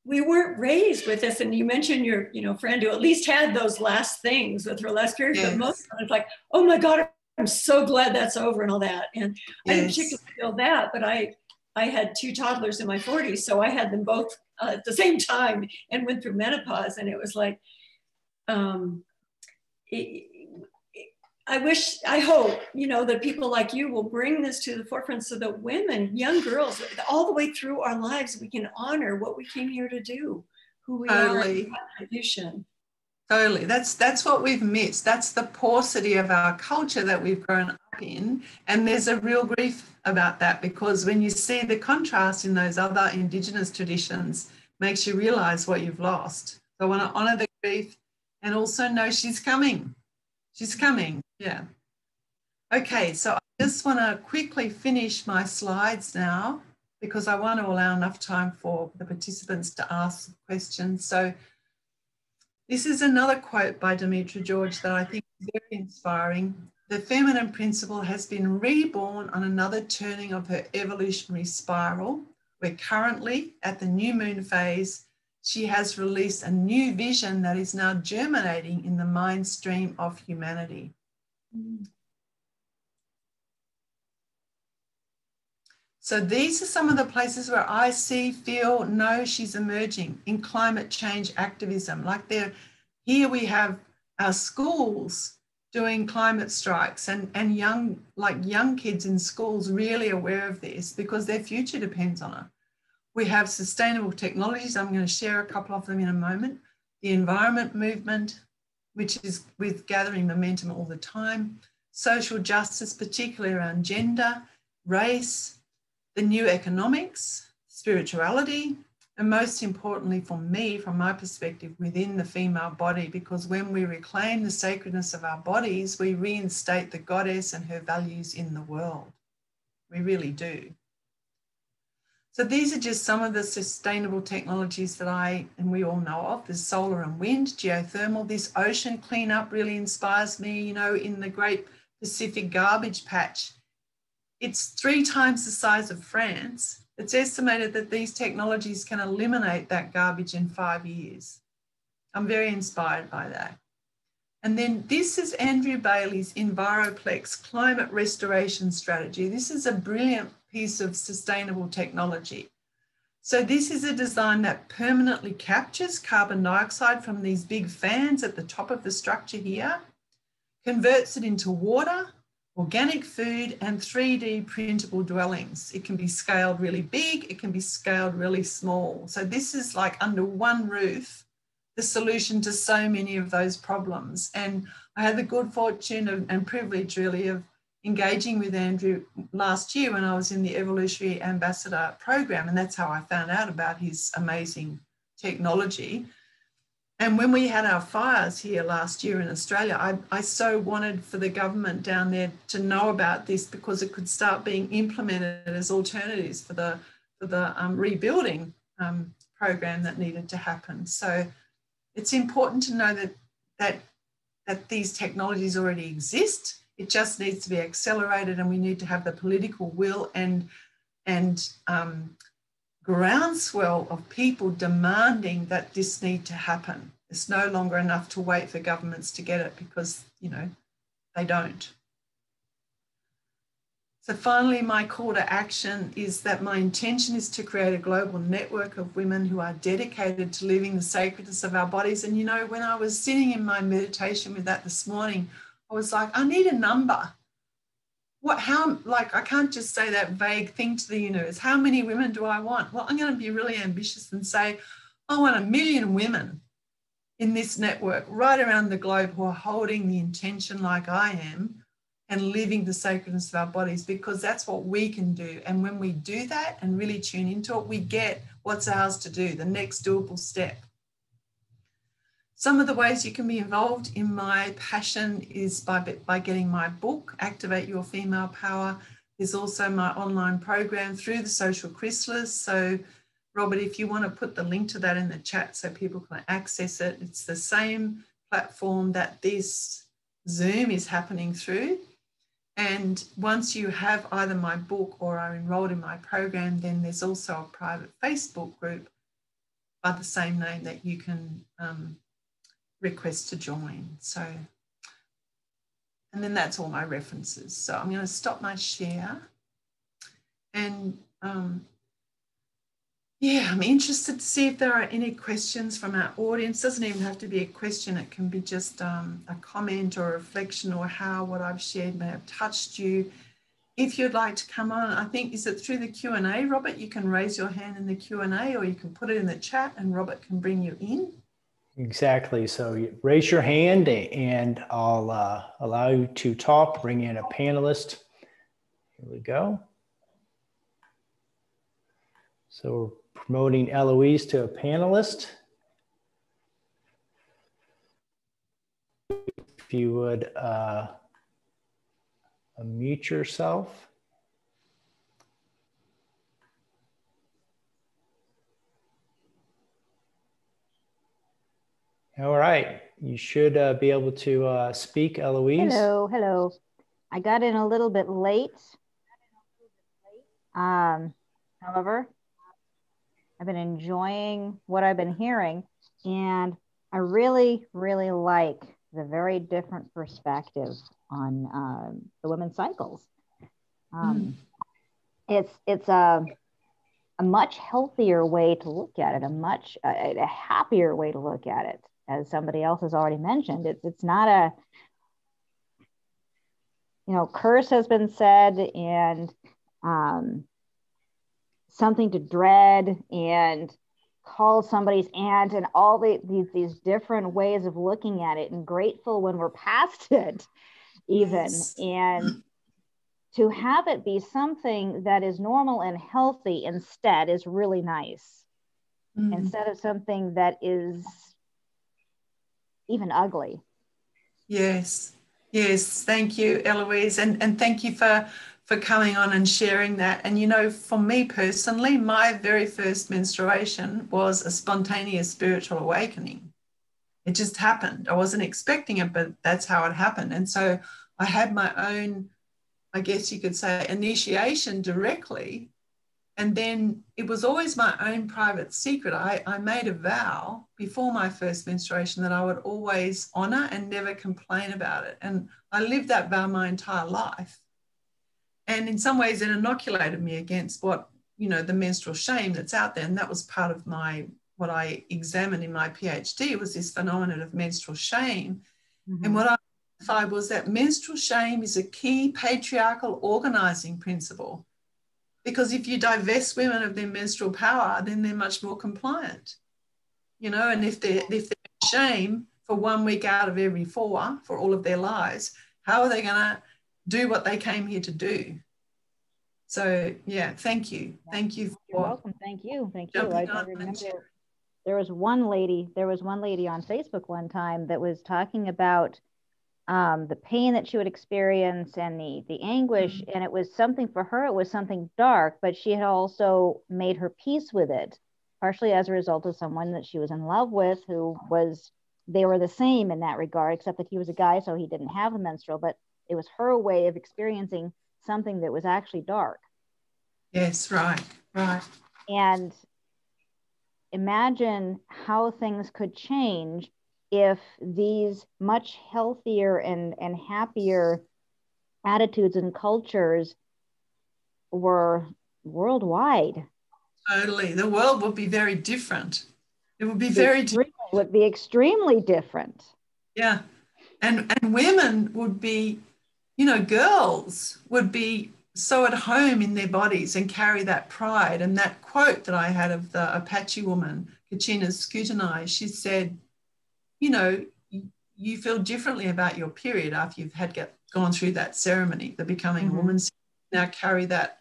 we weren't raised with this. And you mentioned your, you know, friend who at least had those last things with her last period, yes. but most of it's like, oh my God, I'm so glad that's over and all that. And yes. I didn't particularly feel that, but I I had two toddlers in my 40s, so I had them both uh, at the same time and went through menopause. And it was like, um, it, I wish, I hope, you know, that people like you will bring this to the forefront so that women, young girls, all the way through our lives, we can honor what we came here to do, who we totally. are, contribution. Totally. That's that's what we've missed. That's the paucity of our culture that we've grown up in. And there's a real grief about that because when you see the contrast in those other indigenous traditions, makes you realize what you've lost. So I want to honor the grief and also know she's coming. She's coming. Yeah. Okay, so I just want to quickly finish my slides now because I want to allow enough time for the participants to ask questions. So this is another quote by Demetra George that I think is very inspiring. The feminine principle has been reborn on another turning of her evolutionary spiral, We're currently at the new moon phase, she has released a new vision that is now germinating in the mind stream of humanity. So these are some of the places where I see, feel, know she's emerging in climate change activism. Like there, here we have our schools doing climate strikes and, and young like young kids in schools really aware of this because their future depends on it. We have sustainable technologies. I'm going to share a couple of them in a moment. The environment movement, which is with gathering momentum all the time. Social justice, particularly around gender, race, the new economics, spirituality, and most importantly for me, from my perspective, within the female body, because when we reclaim the sacredness of our bodies, we reinstate the goddess and her values in the world. We really do. So these are just some of the sustainable technologies that I and we all know of. There's solar and wind, geothermal. This ocean cleanup really inspires me. You know, in the Great Pacific Garbage Patch, it's three times the size of France it's estimated that these technologies can eliminate that garbage in five years. I'm very inspired by that. And then this is Andrew Bailey's Enviroplex climate restoration strategy. This is a brilliant piece of sustainable technology. So this is a design that permanently captures carbon dioxide from these big fans at the top of the structure here, converts it into water, organic food and 3D printable dwellings. It can be scaled really big, it can be scaled really small. So this is like under one roof, the solution to so many of those problems. And I had the good fortune of, and privilege really of engaging with Andrew last year when I was in the Evolutionary Ambassador program. And that's how I found out about his amazing technology. And when we had our fires here last year in Australia, I, I so wanted for the government down there to know about this because it could start being implemented as alternatives for the for the um, rebuilding um, program that needed to happen. So it's important to know that that that these technologies already exist. It just needs to be accelerated, and we need to have the political will and and um, groundswell of people demanding that this need to happen. It's no longer enough to wait for governments to get it because, you know, they don't. So finally, my call to action is that my intention is to create a global network of women who are dedicated to living the sacredness of our bodies. And you know, when I was sitting in my meditation with that this morning, was like, I need a number. What how like i can't just say that vague thing to the universe. How many women do i want? Well i'm going to be really ambitious and say i want a million women in this network right around the globe who are holding the intention like i am and living the sacredness of our bodies because that's what we can do. And when we do that and really tune into it we get what's ours to do the next doable step some of the ways you can be involved in my passion is by, by getting my book, Activate Your Female Power. There's also my online program through the social chrysalis. So, Robert, if you want to put the link to that in the chat so people can access it, it's the same platform that this Zoom is happening through. And once you have either my book or are enrolled in my program, then there's also a private Facebook group by the same name that you can um, request to join. So, and then that's all my references. So I'm going to stop my share. And um, yeah, I'm interested to see if there are any questions from our audience. Doesn't even have to be a question. It can be just um, a comment or a reflection or how what I've shared may have touched you. If you'd like to come on, I think, is it through the Q&A, Robert? You can raise your hand in the Q&A or you can put it in the chat and Robert can bring you in. Exactly. So raise your hand and I'll uh, allow you to talk, bring in a panelist. Here we go. So we're promoting Eloise to a panelist. If you would uh, unmute yourself. All right. You should uh, be able to uh, speak, Eloise. Hello, hello. I got in a little bit late. Um, however, I've been enjoying what I've been hearing, and I really, really like the very different perspective on um, the women's cycles. Um, mm. It's it's a a much healthier way to look at it, a much a, a happier way to look at it as somebody else has already mentioned, it's it's not a you know, curse has been said and um, something to dread and call somebody's aunt and all the, these, these different ways of looking at it and grateful when we're past it even yes. and to have it be something that is normal and healthy instead is really nice mm-hmm. instead of something that is even ugly yes yes thank you eloise and, and thank you for for coming on and sharing that. And you know, for me personally, my very first menstruation was a spontaneous spiritual awakening. It just happened. I wasn't expecting it, but that's how it happened. And so I had my own, I guess you could say, initiation directly. And then it was always my own private secret. I, I made a vow before my first menstruation that I would always honor and never complain about it. And I lived that vow my entire life and in some ways it inoculated me against what you know the menstrual shame that's out there and that was part of my what i examined in my phd was this phenomenon of menstrual shame mm-hmm. and what i identified was that menstrual shame is a key patriarchal organizing principle because if you divest women of their menstrual power then they're much more compliant you know and if they're if they're shame for one week out of every four for all of their lives how are they going to do what they came here to do. So yeah, thank you. Thank you. You're welcome. Thank you. Thank you. I, I remember there was one lady, there was one lady on Facebook one time that was talking about um, the pain that she would experience and the the anguish mm-hmm. and it was something for her it was something dark but she had also made her peace with it partially as a result of someone that she was in love with who was they were the same in that regard except that he was a guy so he didn't have a menstrual but it was her way of experiencing something that was actually dark. Yes, right, right. And imagine how things could change if these much healthier and, and happier attitudes and cultures were worldwide. Totally. The world would be very different. It would be very different. Would be extremely different. Yeah. And and women would be you know, girls would be so at home in their bodies and carry that pride. And that quote that I had of the Apache woman, Kachina Skootenai, she said, you know, you feel differently about your period after you've had get, gone through that ceremony, the becoming mm-hmm. woman. Now carry that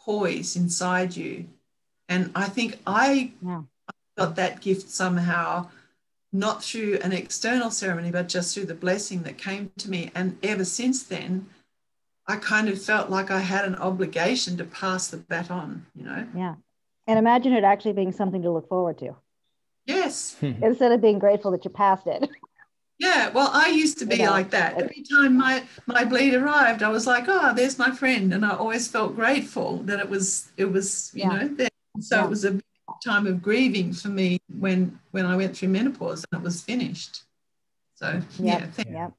poise inside you. And I think I yeah. got that gift somehow not through an external ceremony, but just through the blessing that came to me. And ever since then, I kind of felt like I had an obligation to pass the baton, you know? Yeah. And imagine it actually being something to look forward to. Yes. Instead of being grateful that you passed it. Yeah, well, I used to be you know, like that. Every time my my bleed arrived, I was like, "Oh, there's my friend," and I always felt grateful that it was it was you yeah. know there. So yeah. it was a time of grieving for me when when I went through menopause and it was finished. So yep. yeah, thank yep.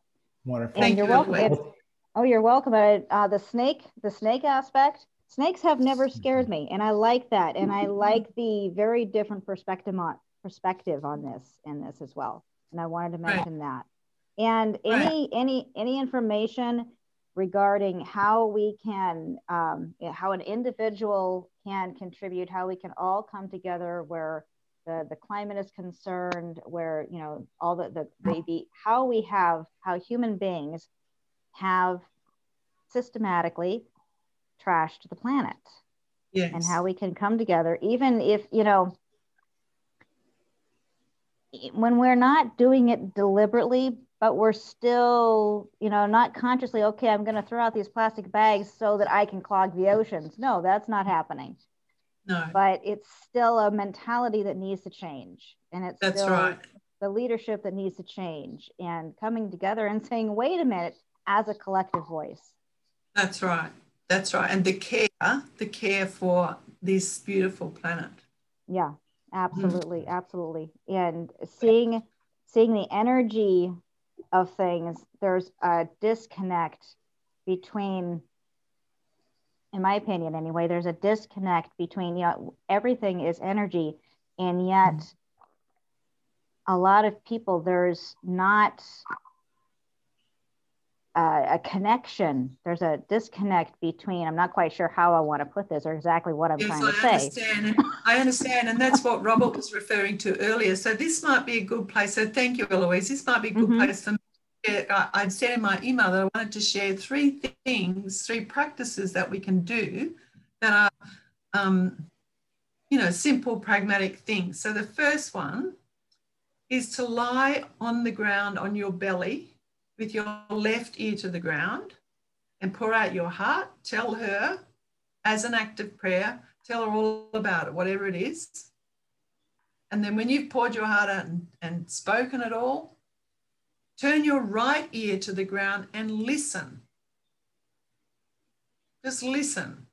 Wonderful. Thank you're you. welcome. oh, you're welcome. Uh, the snake, the snake aspect. Snakes have never scared me, and I like that, and I like the very different perspective on perspective on this and this as well. And I wanted to mention right. that. And any right. any any information regarding how we can, um, how an individual can contribute, how we can all come together where the, the climate is concerned, where, you know, all the, the, the, the how we have, how human beings have systematically trashed the planet. Yes. And how we can come together, even if, you know, when we're not doing it deliberately, but we're still, you know, not consciously, okay, I'm going to throw out these plastic bags so that I can clog the oceans. No, that's not happening. No. But it's still a mentality that needs to change. And it's that's right. the leadership that needs to change and coming together and saying, wait a minute, as a collective voice. That's right. That's right. And the care, the care for this beautiful planet. Yeah, absolutely. Mm. Absolutely. And seeing seeing the energy of things, there's a disconnect between, in my opinion anyway, there's a disconnect between, you know, everything is energy, and yet a lot of people, there's not uh, a connection. There's a disconnect between. I'm not quite sure how I want to put this or exactly what I'm yes, trying I to say. Understand. And I understand, and that's what Robert was referring to earlier. So this might be a good place. So thank you, Eloise. This might be a good mm-hmm. place for me. I said in my email that I wanted to share three things, three practices that we can do that are, um, you know, simple, pragmatic things. So the first one is to lie on the ground on your belly with your left ear to the ground and pour out your heart. Tell her as an act of prayer, tell her all about it, whatever it is. And then when you've poured your heart out and, and spoken it all, turn your right ear to the ground and listen. Just listen.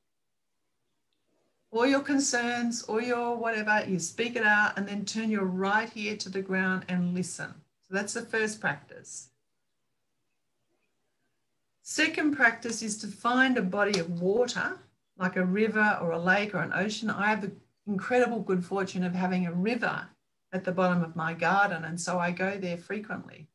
All your concerns, all your whatever, you speak it out and then turn your right ear to the ground and listen. So that's the first practice. Second practice is to find a body of water, like a river or a lake or an ocean. I have the incredible good fortune of having a river at the bottom of my garden, and so I go there frequently.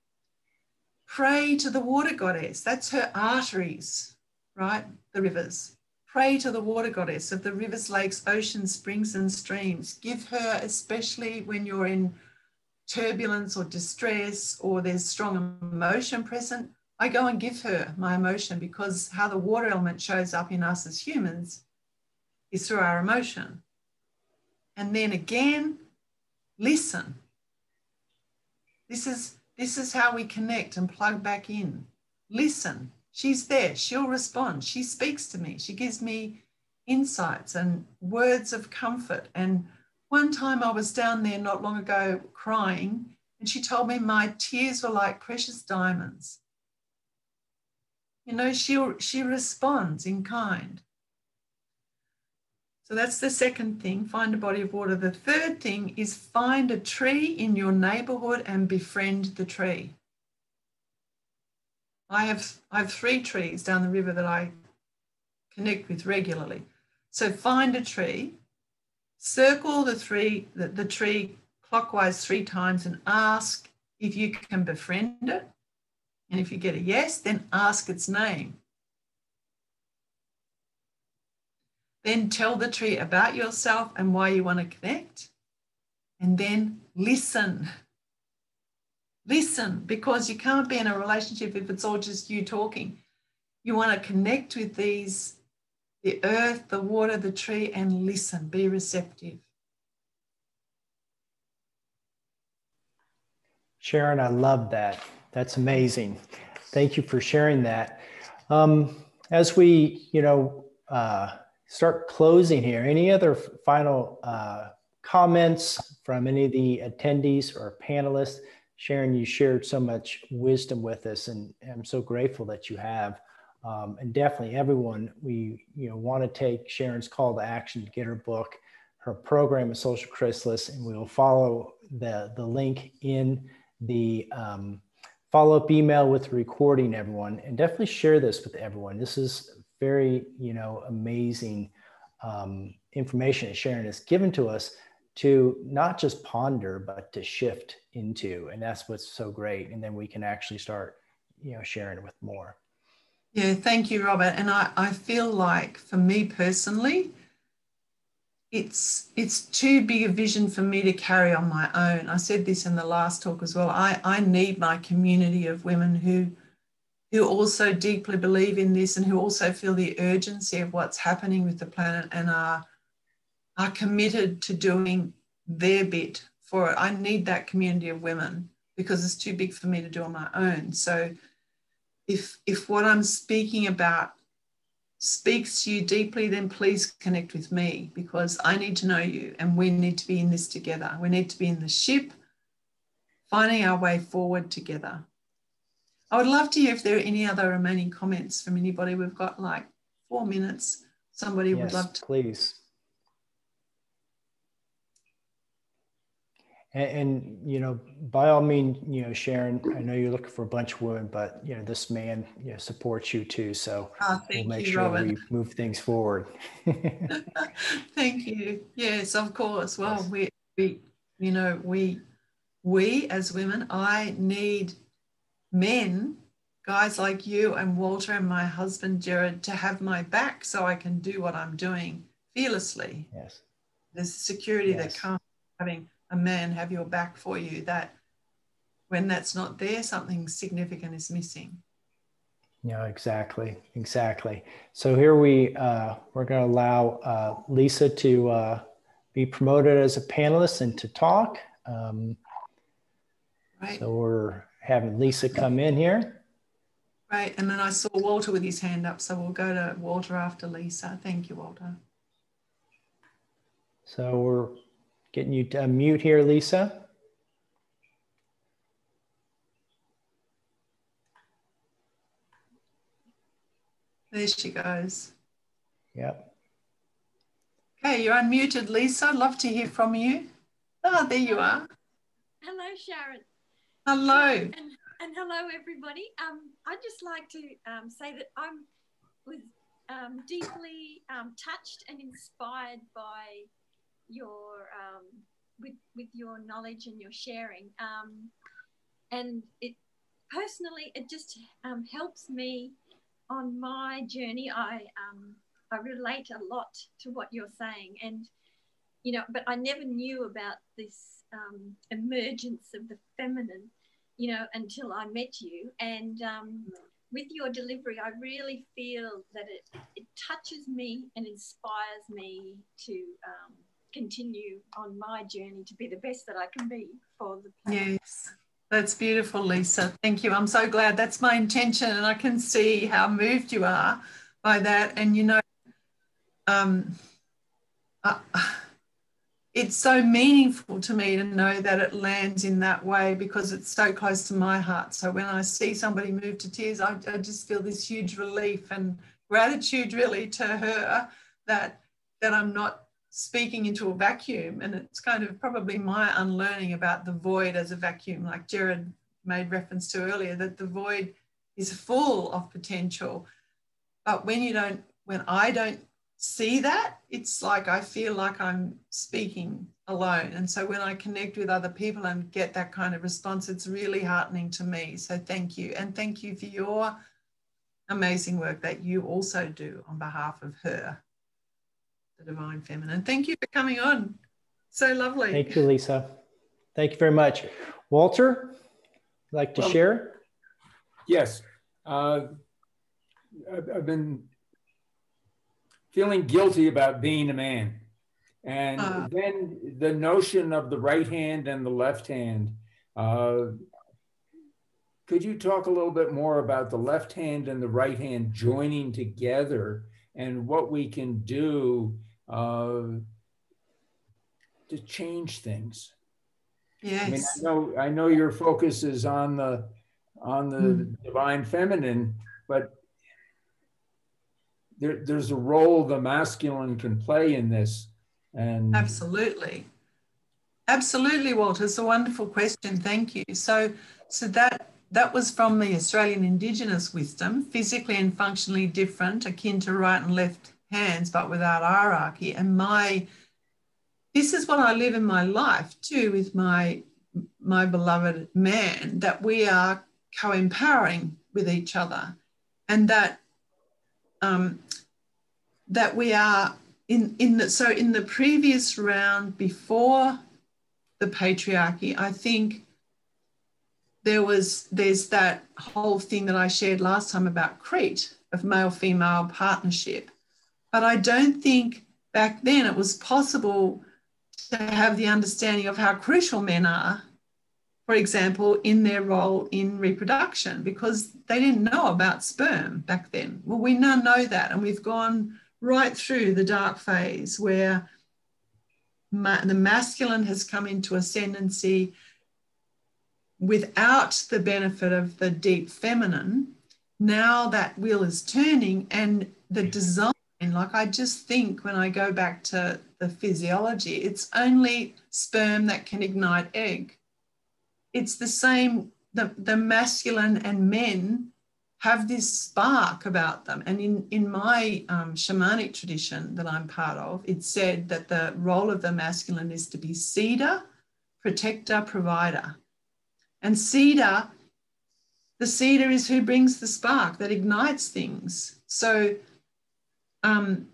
Pray to the water goddess. That's her arteries, right? The rivers. Pray to the water goddess of the rivers, lakes, oceans, springs, and streams. Give her, especially when you're in turbulence or distress or there's strong emotion present, I go and give her my emotion because how the water element shows up in us as humans is through our emotion. And then again, listen. This is this is how we connect and plug back in. Listen. She's there. She'll respond. She speaks to me. She gives me insights and words of comfort. And one time I was down there not long ago crying, and she told me my tears were like precious diamonds you know, she, she responds in kind. So that's the second thing, find a body of water. The third thing is find a tree in your neighborhood and befriend the tree. I have, I have three trees down the river that I connect with regularly. So find a tree, circle the, three, the, the tree clockwise three times and ask if you can befriend it. And if you get a yes, then ask its name. Then tell the tree about yourself and why you want to connect. And then listen. Listen, because you can't be in a relationship if it's all just you talking. You want to connect with these the earth, the water, the tree, and listen. Be receptive. Sharon, I love that. That's amazing. Thank you for sharing that. Um, as we, you know, uh, start closing here, any other final uh, comments from any of the attendees or panelists? Sharon, you shared so much wisdom with us, and I'm so grateful that you have. Um, and definitely, everyone, we you know want to take Sharon's call to action to get her book, her program, A Social Chrysalis, and we will follow the the link in the um, follow-up email with recording everyone and definitely share this with everyone. This is very you know amazing um, information sharon has given to us to not just ponder but to shift into and that's what's so great and then we can actually start you know sharing with more. Yeah thank you robert and i, I feel like for me personally it's it's too big a vision for me to carry on my own. I said this in the last talk as well. I, I need my community of women who who also deeply believe in this and who also feel the urgency of what's happening with the planet and are are committed to doing their bit for it. I need that community of women because it's too big for me to do on my own. So if if what I'm speaking about speaks to you deeply, then please connect with me because I need to know you and we need to be in this together. We need to be in the ship, finding our way forward together. I would love to hear if there are any other remaining comments from anybody. We've got like four minutes. Somebody yes, would love to. Please. And, and, you know, by all means, you know, Sharon, I know you're looking for a bunch of women, but you know, this man you know, supports you too. So oh, we'll make you, sure Robin. we move things forward. thank you. Yes, of course. Well, yes. we, we, you know, we, we as women, I need men guys like you and Walter and my husband Jared to have my back so I can do what I'm doing fearlessly. Yes. There's security Yes. that comes having a man have your back for you that when that's not there, something significant is missing. Yeah, exactly, exactly. So here we uh, we're going to allow uh, Lisa to uh, be promoted as a panelist and to talk. Um, Right. so we're having Lisa come in here. Right. And then I saw Walter with his hand up. So we'll go to Walter after Lisa. Thank you, Walter. So we're getting you to mute here, Lisa. There she goes. Yep. Okay, you're unmuted, Lisa. I'd love to hear from you. Ah, there you are. Hello, Sharon. Hello. And, and hello, everybody. Um, I'd just like to um, say that I'm was um, deeply um, touched and inspired by your um, with with your knowledge and your sharing. Um, and it personally, it just um, helps me on my journey. I um, I relate a lot to what you're saying, and you know, but I never knew about this um, emergence of the feminine, you know, until I met you. And um, with your delivery, I really feel that it, it touches me and inspires me to um, continue on my journey to be the best that I can be for the planet. Yes. That's beautiful, Lisa. Thank you. I'm so glad that's my intention, and I can see how moved you are by that. And you know, um, uh, it's so meaningful to me to know that it lands in that way because it's so close to my heart. So when I see somebody move to tears, I, I just feel this huge relief and gratitude, really, to her that that I'm not speaking into a vacuum. And it's kind of probably my unlearning about the void as a vacuum, like Jared made reference to earlier, that the void is full of potential. But when you don't, when I don't see that, it's like I feel like I'm speaking alone. And so when I connect with other people and get that kind of response, it's really heartening to me. So thank you. And thank you for your amazing work that you also do on behalf of her, the Divine Feminine. Thank you for coming on. So lovely. Thank you, Lisa. Thank you very much. Walter, you'd like to Well- share? Yes. Uh, I've, I've been feeling guilty about being a man. And Ah. then the notion of the right hand and the left hand. Uh, could you talk a little bit more about the left hand and the right hand joining together and what we can do uh, to change things? I mean, I know, I know your focus is on the, on the Mm. divine feminine, but there, there's a role the masculine can play in this. And Absolutely. Absolutely, Walter. It's a wonderful question. Thank you. So, so that that was from the Australian Indigenous wisdom, physically and functionally different, akin to right and left hands, but without hierarchy. And my this is what I live in my life too with my my beloved man, that we are co-empowering with each other and that um, that we are in in the so in the previous round before the patriarchy i think there was there's that whole thing that i shared last time about crete of male female partnership but i don't think back then it was possible to have the understanding of how crucial men are for example in their role in reproduction because they didn't know about sperm back then well we now know that and we've gone right through the dark phase where ma- the masculine has come into ascendancy without the benefit of the deep feminine. Now that wheel is turning, and the design, like I just think when I go back to the physiology, it's only sperm that can ignite egg. It's the same, the, the masculine and men have this spark about them. And in, in my um, shamanic tradition that I'm part of, it's said that the role of the masculine is to be seeder, protector, provider. And seeder the cedar is who brings the spark that ignites things. So um,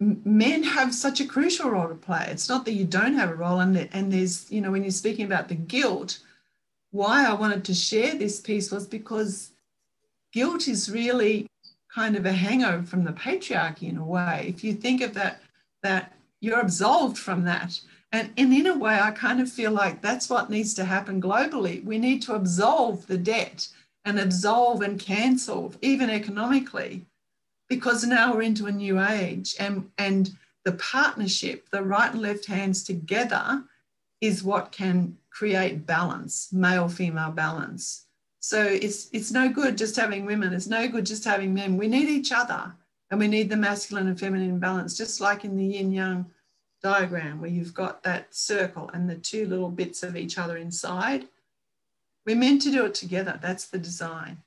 men have such a crucial role to play. It's not that you don't have a role, and, and there's, you know, when you're speaking about the guilt, why I wanted to share this piece was because guilt is really kind of a hangover from the patriarchy in a way. If you think of that, that you're absolved from that. And, and in a way, I kind of feel like that's what needs to happen globally. We need to absolve the debt and absolve and cancel, even economically, because now we're into a new age and, and the partnership, the right and left hands together, is what can create balance, male female balance. So it's it's no good just having women. It's no good just having men. We need each other, and we need the masculine and feminine balance, just like in the yin yang diagram, where you've got that circle and the two little bits of each other inside. We're meant to do it together. That's the design.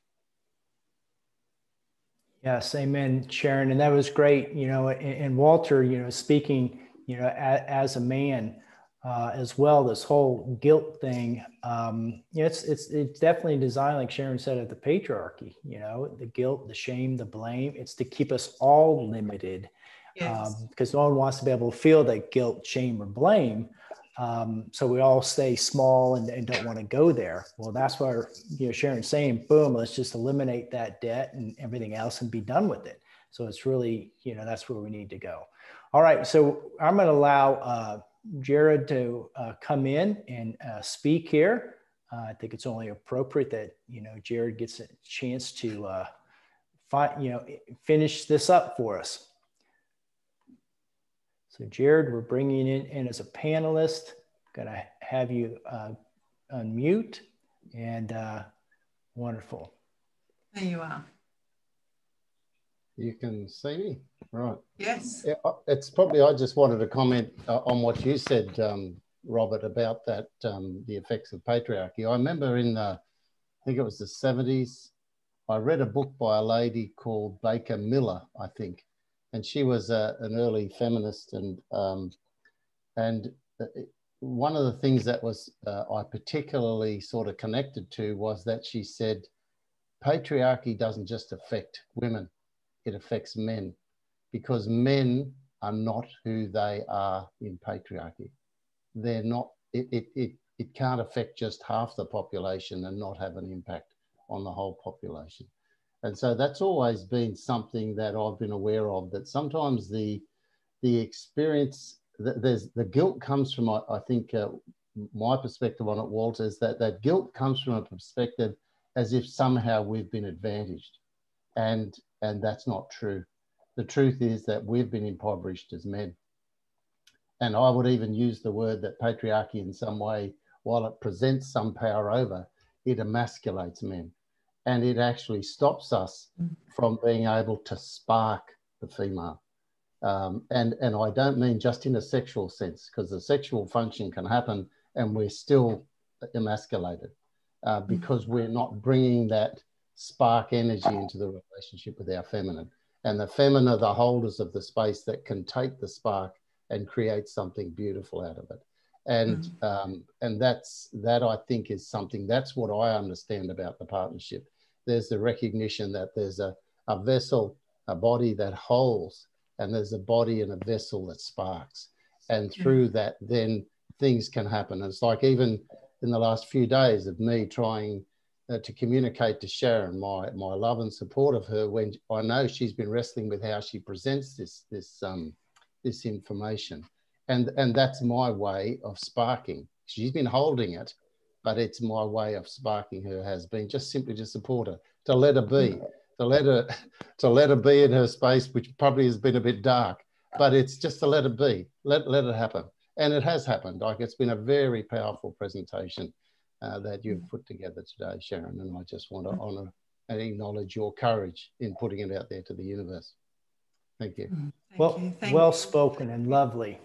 Yes, amen, Sharon. And that was great. You know, and, and Walter, you know, speaking, you know, as, as a man, uh, as well. This whole guilt thing, um, you know, it's it's it's definitely designed, like Sharon said, at the patriarchy. You know, the guilt, the shame, the blame. It's to keep us all limited, because yes. um, no one wants to be able to feel that guilt, shame, or blame. Um, so we all stay small and, and don't want to go there. Well, that's where you know Sharon's saying, boom, let's just eliminate that debt and everything else and be done with it. So it's really, you know, that's where we need to go. All right, so I'm going to allow. Uh, Jared to uh, come in and uh, speak here. Uh, I think it's only appropriate that you know Jared gets a chance to uh, find you know finish this up for us. So Jared, we're bringing in, in as a panelist. Gonna have you uh, unmute and uh, wonderful. There you are. You can see me. Right. Yes. It's probably, I just wanted to comment uh, on what you said, um, Robert, about that, um, the effects of patriarchy. I remember in the, I think it was the 70s, I read a book by a lady called Baker Miller, I think, and she was a, an early feminist. And, um, and uh, one of the things that was uh, I particularly sort of connected to was that she said, patriarchy doesn't just affect women, it affects men because men are not who they are in patriarchy. They're not, it, it, it, it can't affect just half the population and not have an impact on the whole population. And so that's always been something that I've been aware of that sometimes the, the experience, there's the guilt comes from, I, I think, uh, my perspective on it, Walter, is that that guilt comes from a perspective as if somehow we've been advantaged. And, and that's not true the truth is that we've been impoverished as men. And I would even use the word that patriarchy in some way, while it presents some power over, it emasculates men. And it actually stops us from being able to spark the female. Um, and, and I don't mean just in a sexual sense, because the sexual function can happen and we're still emasculated uh, because we're not bringing that spark energy into the relationship with our feminine. And the feminine are the holders of the space that can take the spark and create something beautiful out of it. And mm. um, and that's that i think is something that's what i understand about the partnership there's the recognition that there's a, a vessel a body that holds and there's a body and a vessel that sparks and through mm. that then things can happen and it's like even in the last few days of me trying uh, to communicate to Sharon my my love and support of her when I know she's been wrestling with how she presents this this um, this information, and and that's my way of sparking. She's been holding it, but it's my way of sparking her has been just simply to support her, to let her be, to let her to let her be in her space, which probably has been a bit dark, but it's just to let her be, let let it happen, and it has happened. Like it's been a very powerful presentation uh, that you've mm. put together today, Sharon. And I just want to mm. honour and acknowledge your courage in putting it out there to the universe. Thank you. Mm. Thank well, you. Thank well you. spoken and lovely.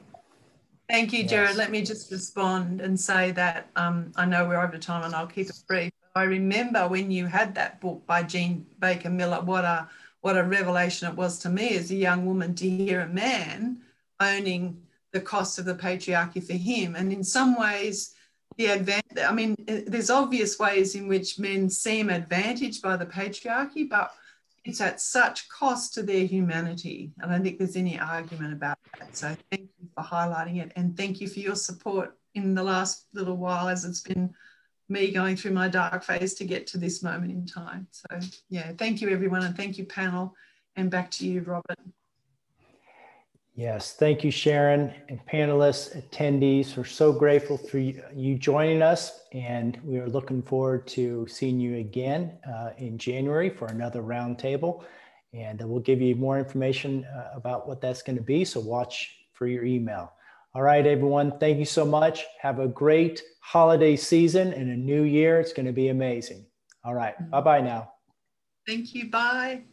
Thank you, Jared. Yes. Let me just respond and say that um, I know we're over time and I'll keep it brief. I remember when you had that book by Jean Baker Miller, what a what a revelation it was to me as a young woman to hear a man owning the cost of the patriarchy for him. And in some ways, the advantage. I mean, there's obvious ways in which men seem advantaged by the patriarchy, but it's at such cost to their humanity. I don't think there's any argument about that. So thank you for highlighting it, and thank you for your support in the last little while as it's been me going through my dark phase to get to this moment in time. So yeah, thank you everyone, and thank you panel, and back to you, Robert. Yes, thank you, Sharon and panelists, attendees. We're so grateful for you joining us, and we are looking forward to seeing you again uh, in January for another roundtable. And we'll give you more information uh, about what that's going to be. So watch for your email. All right, everyone. Thank you so much. Have a great holiday season and a new year. It's going to be amazing. All right. Bye bye now. Thank you. Bye.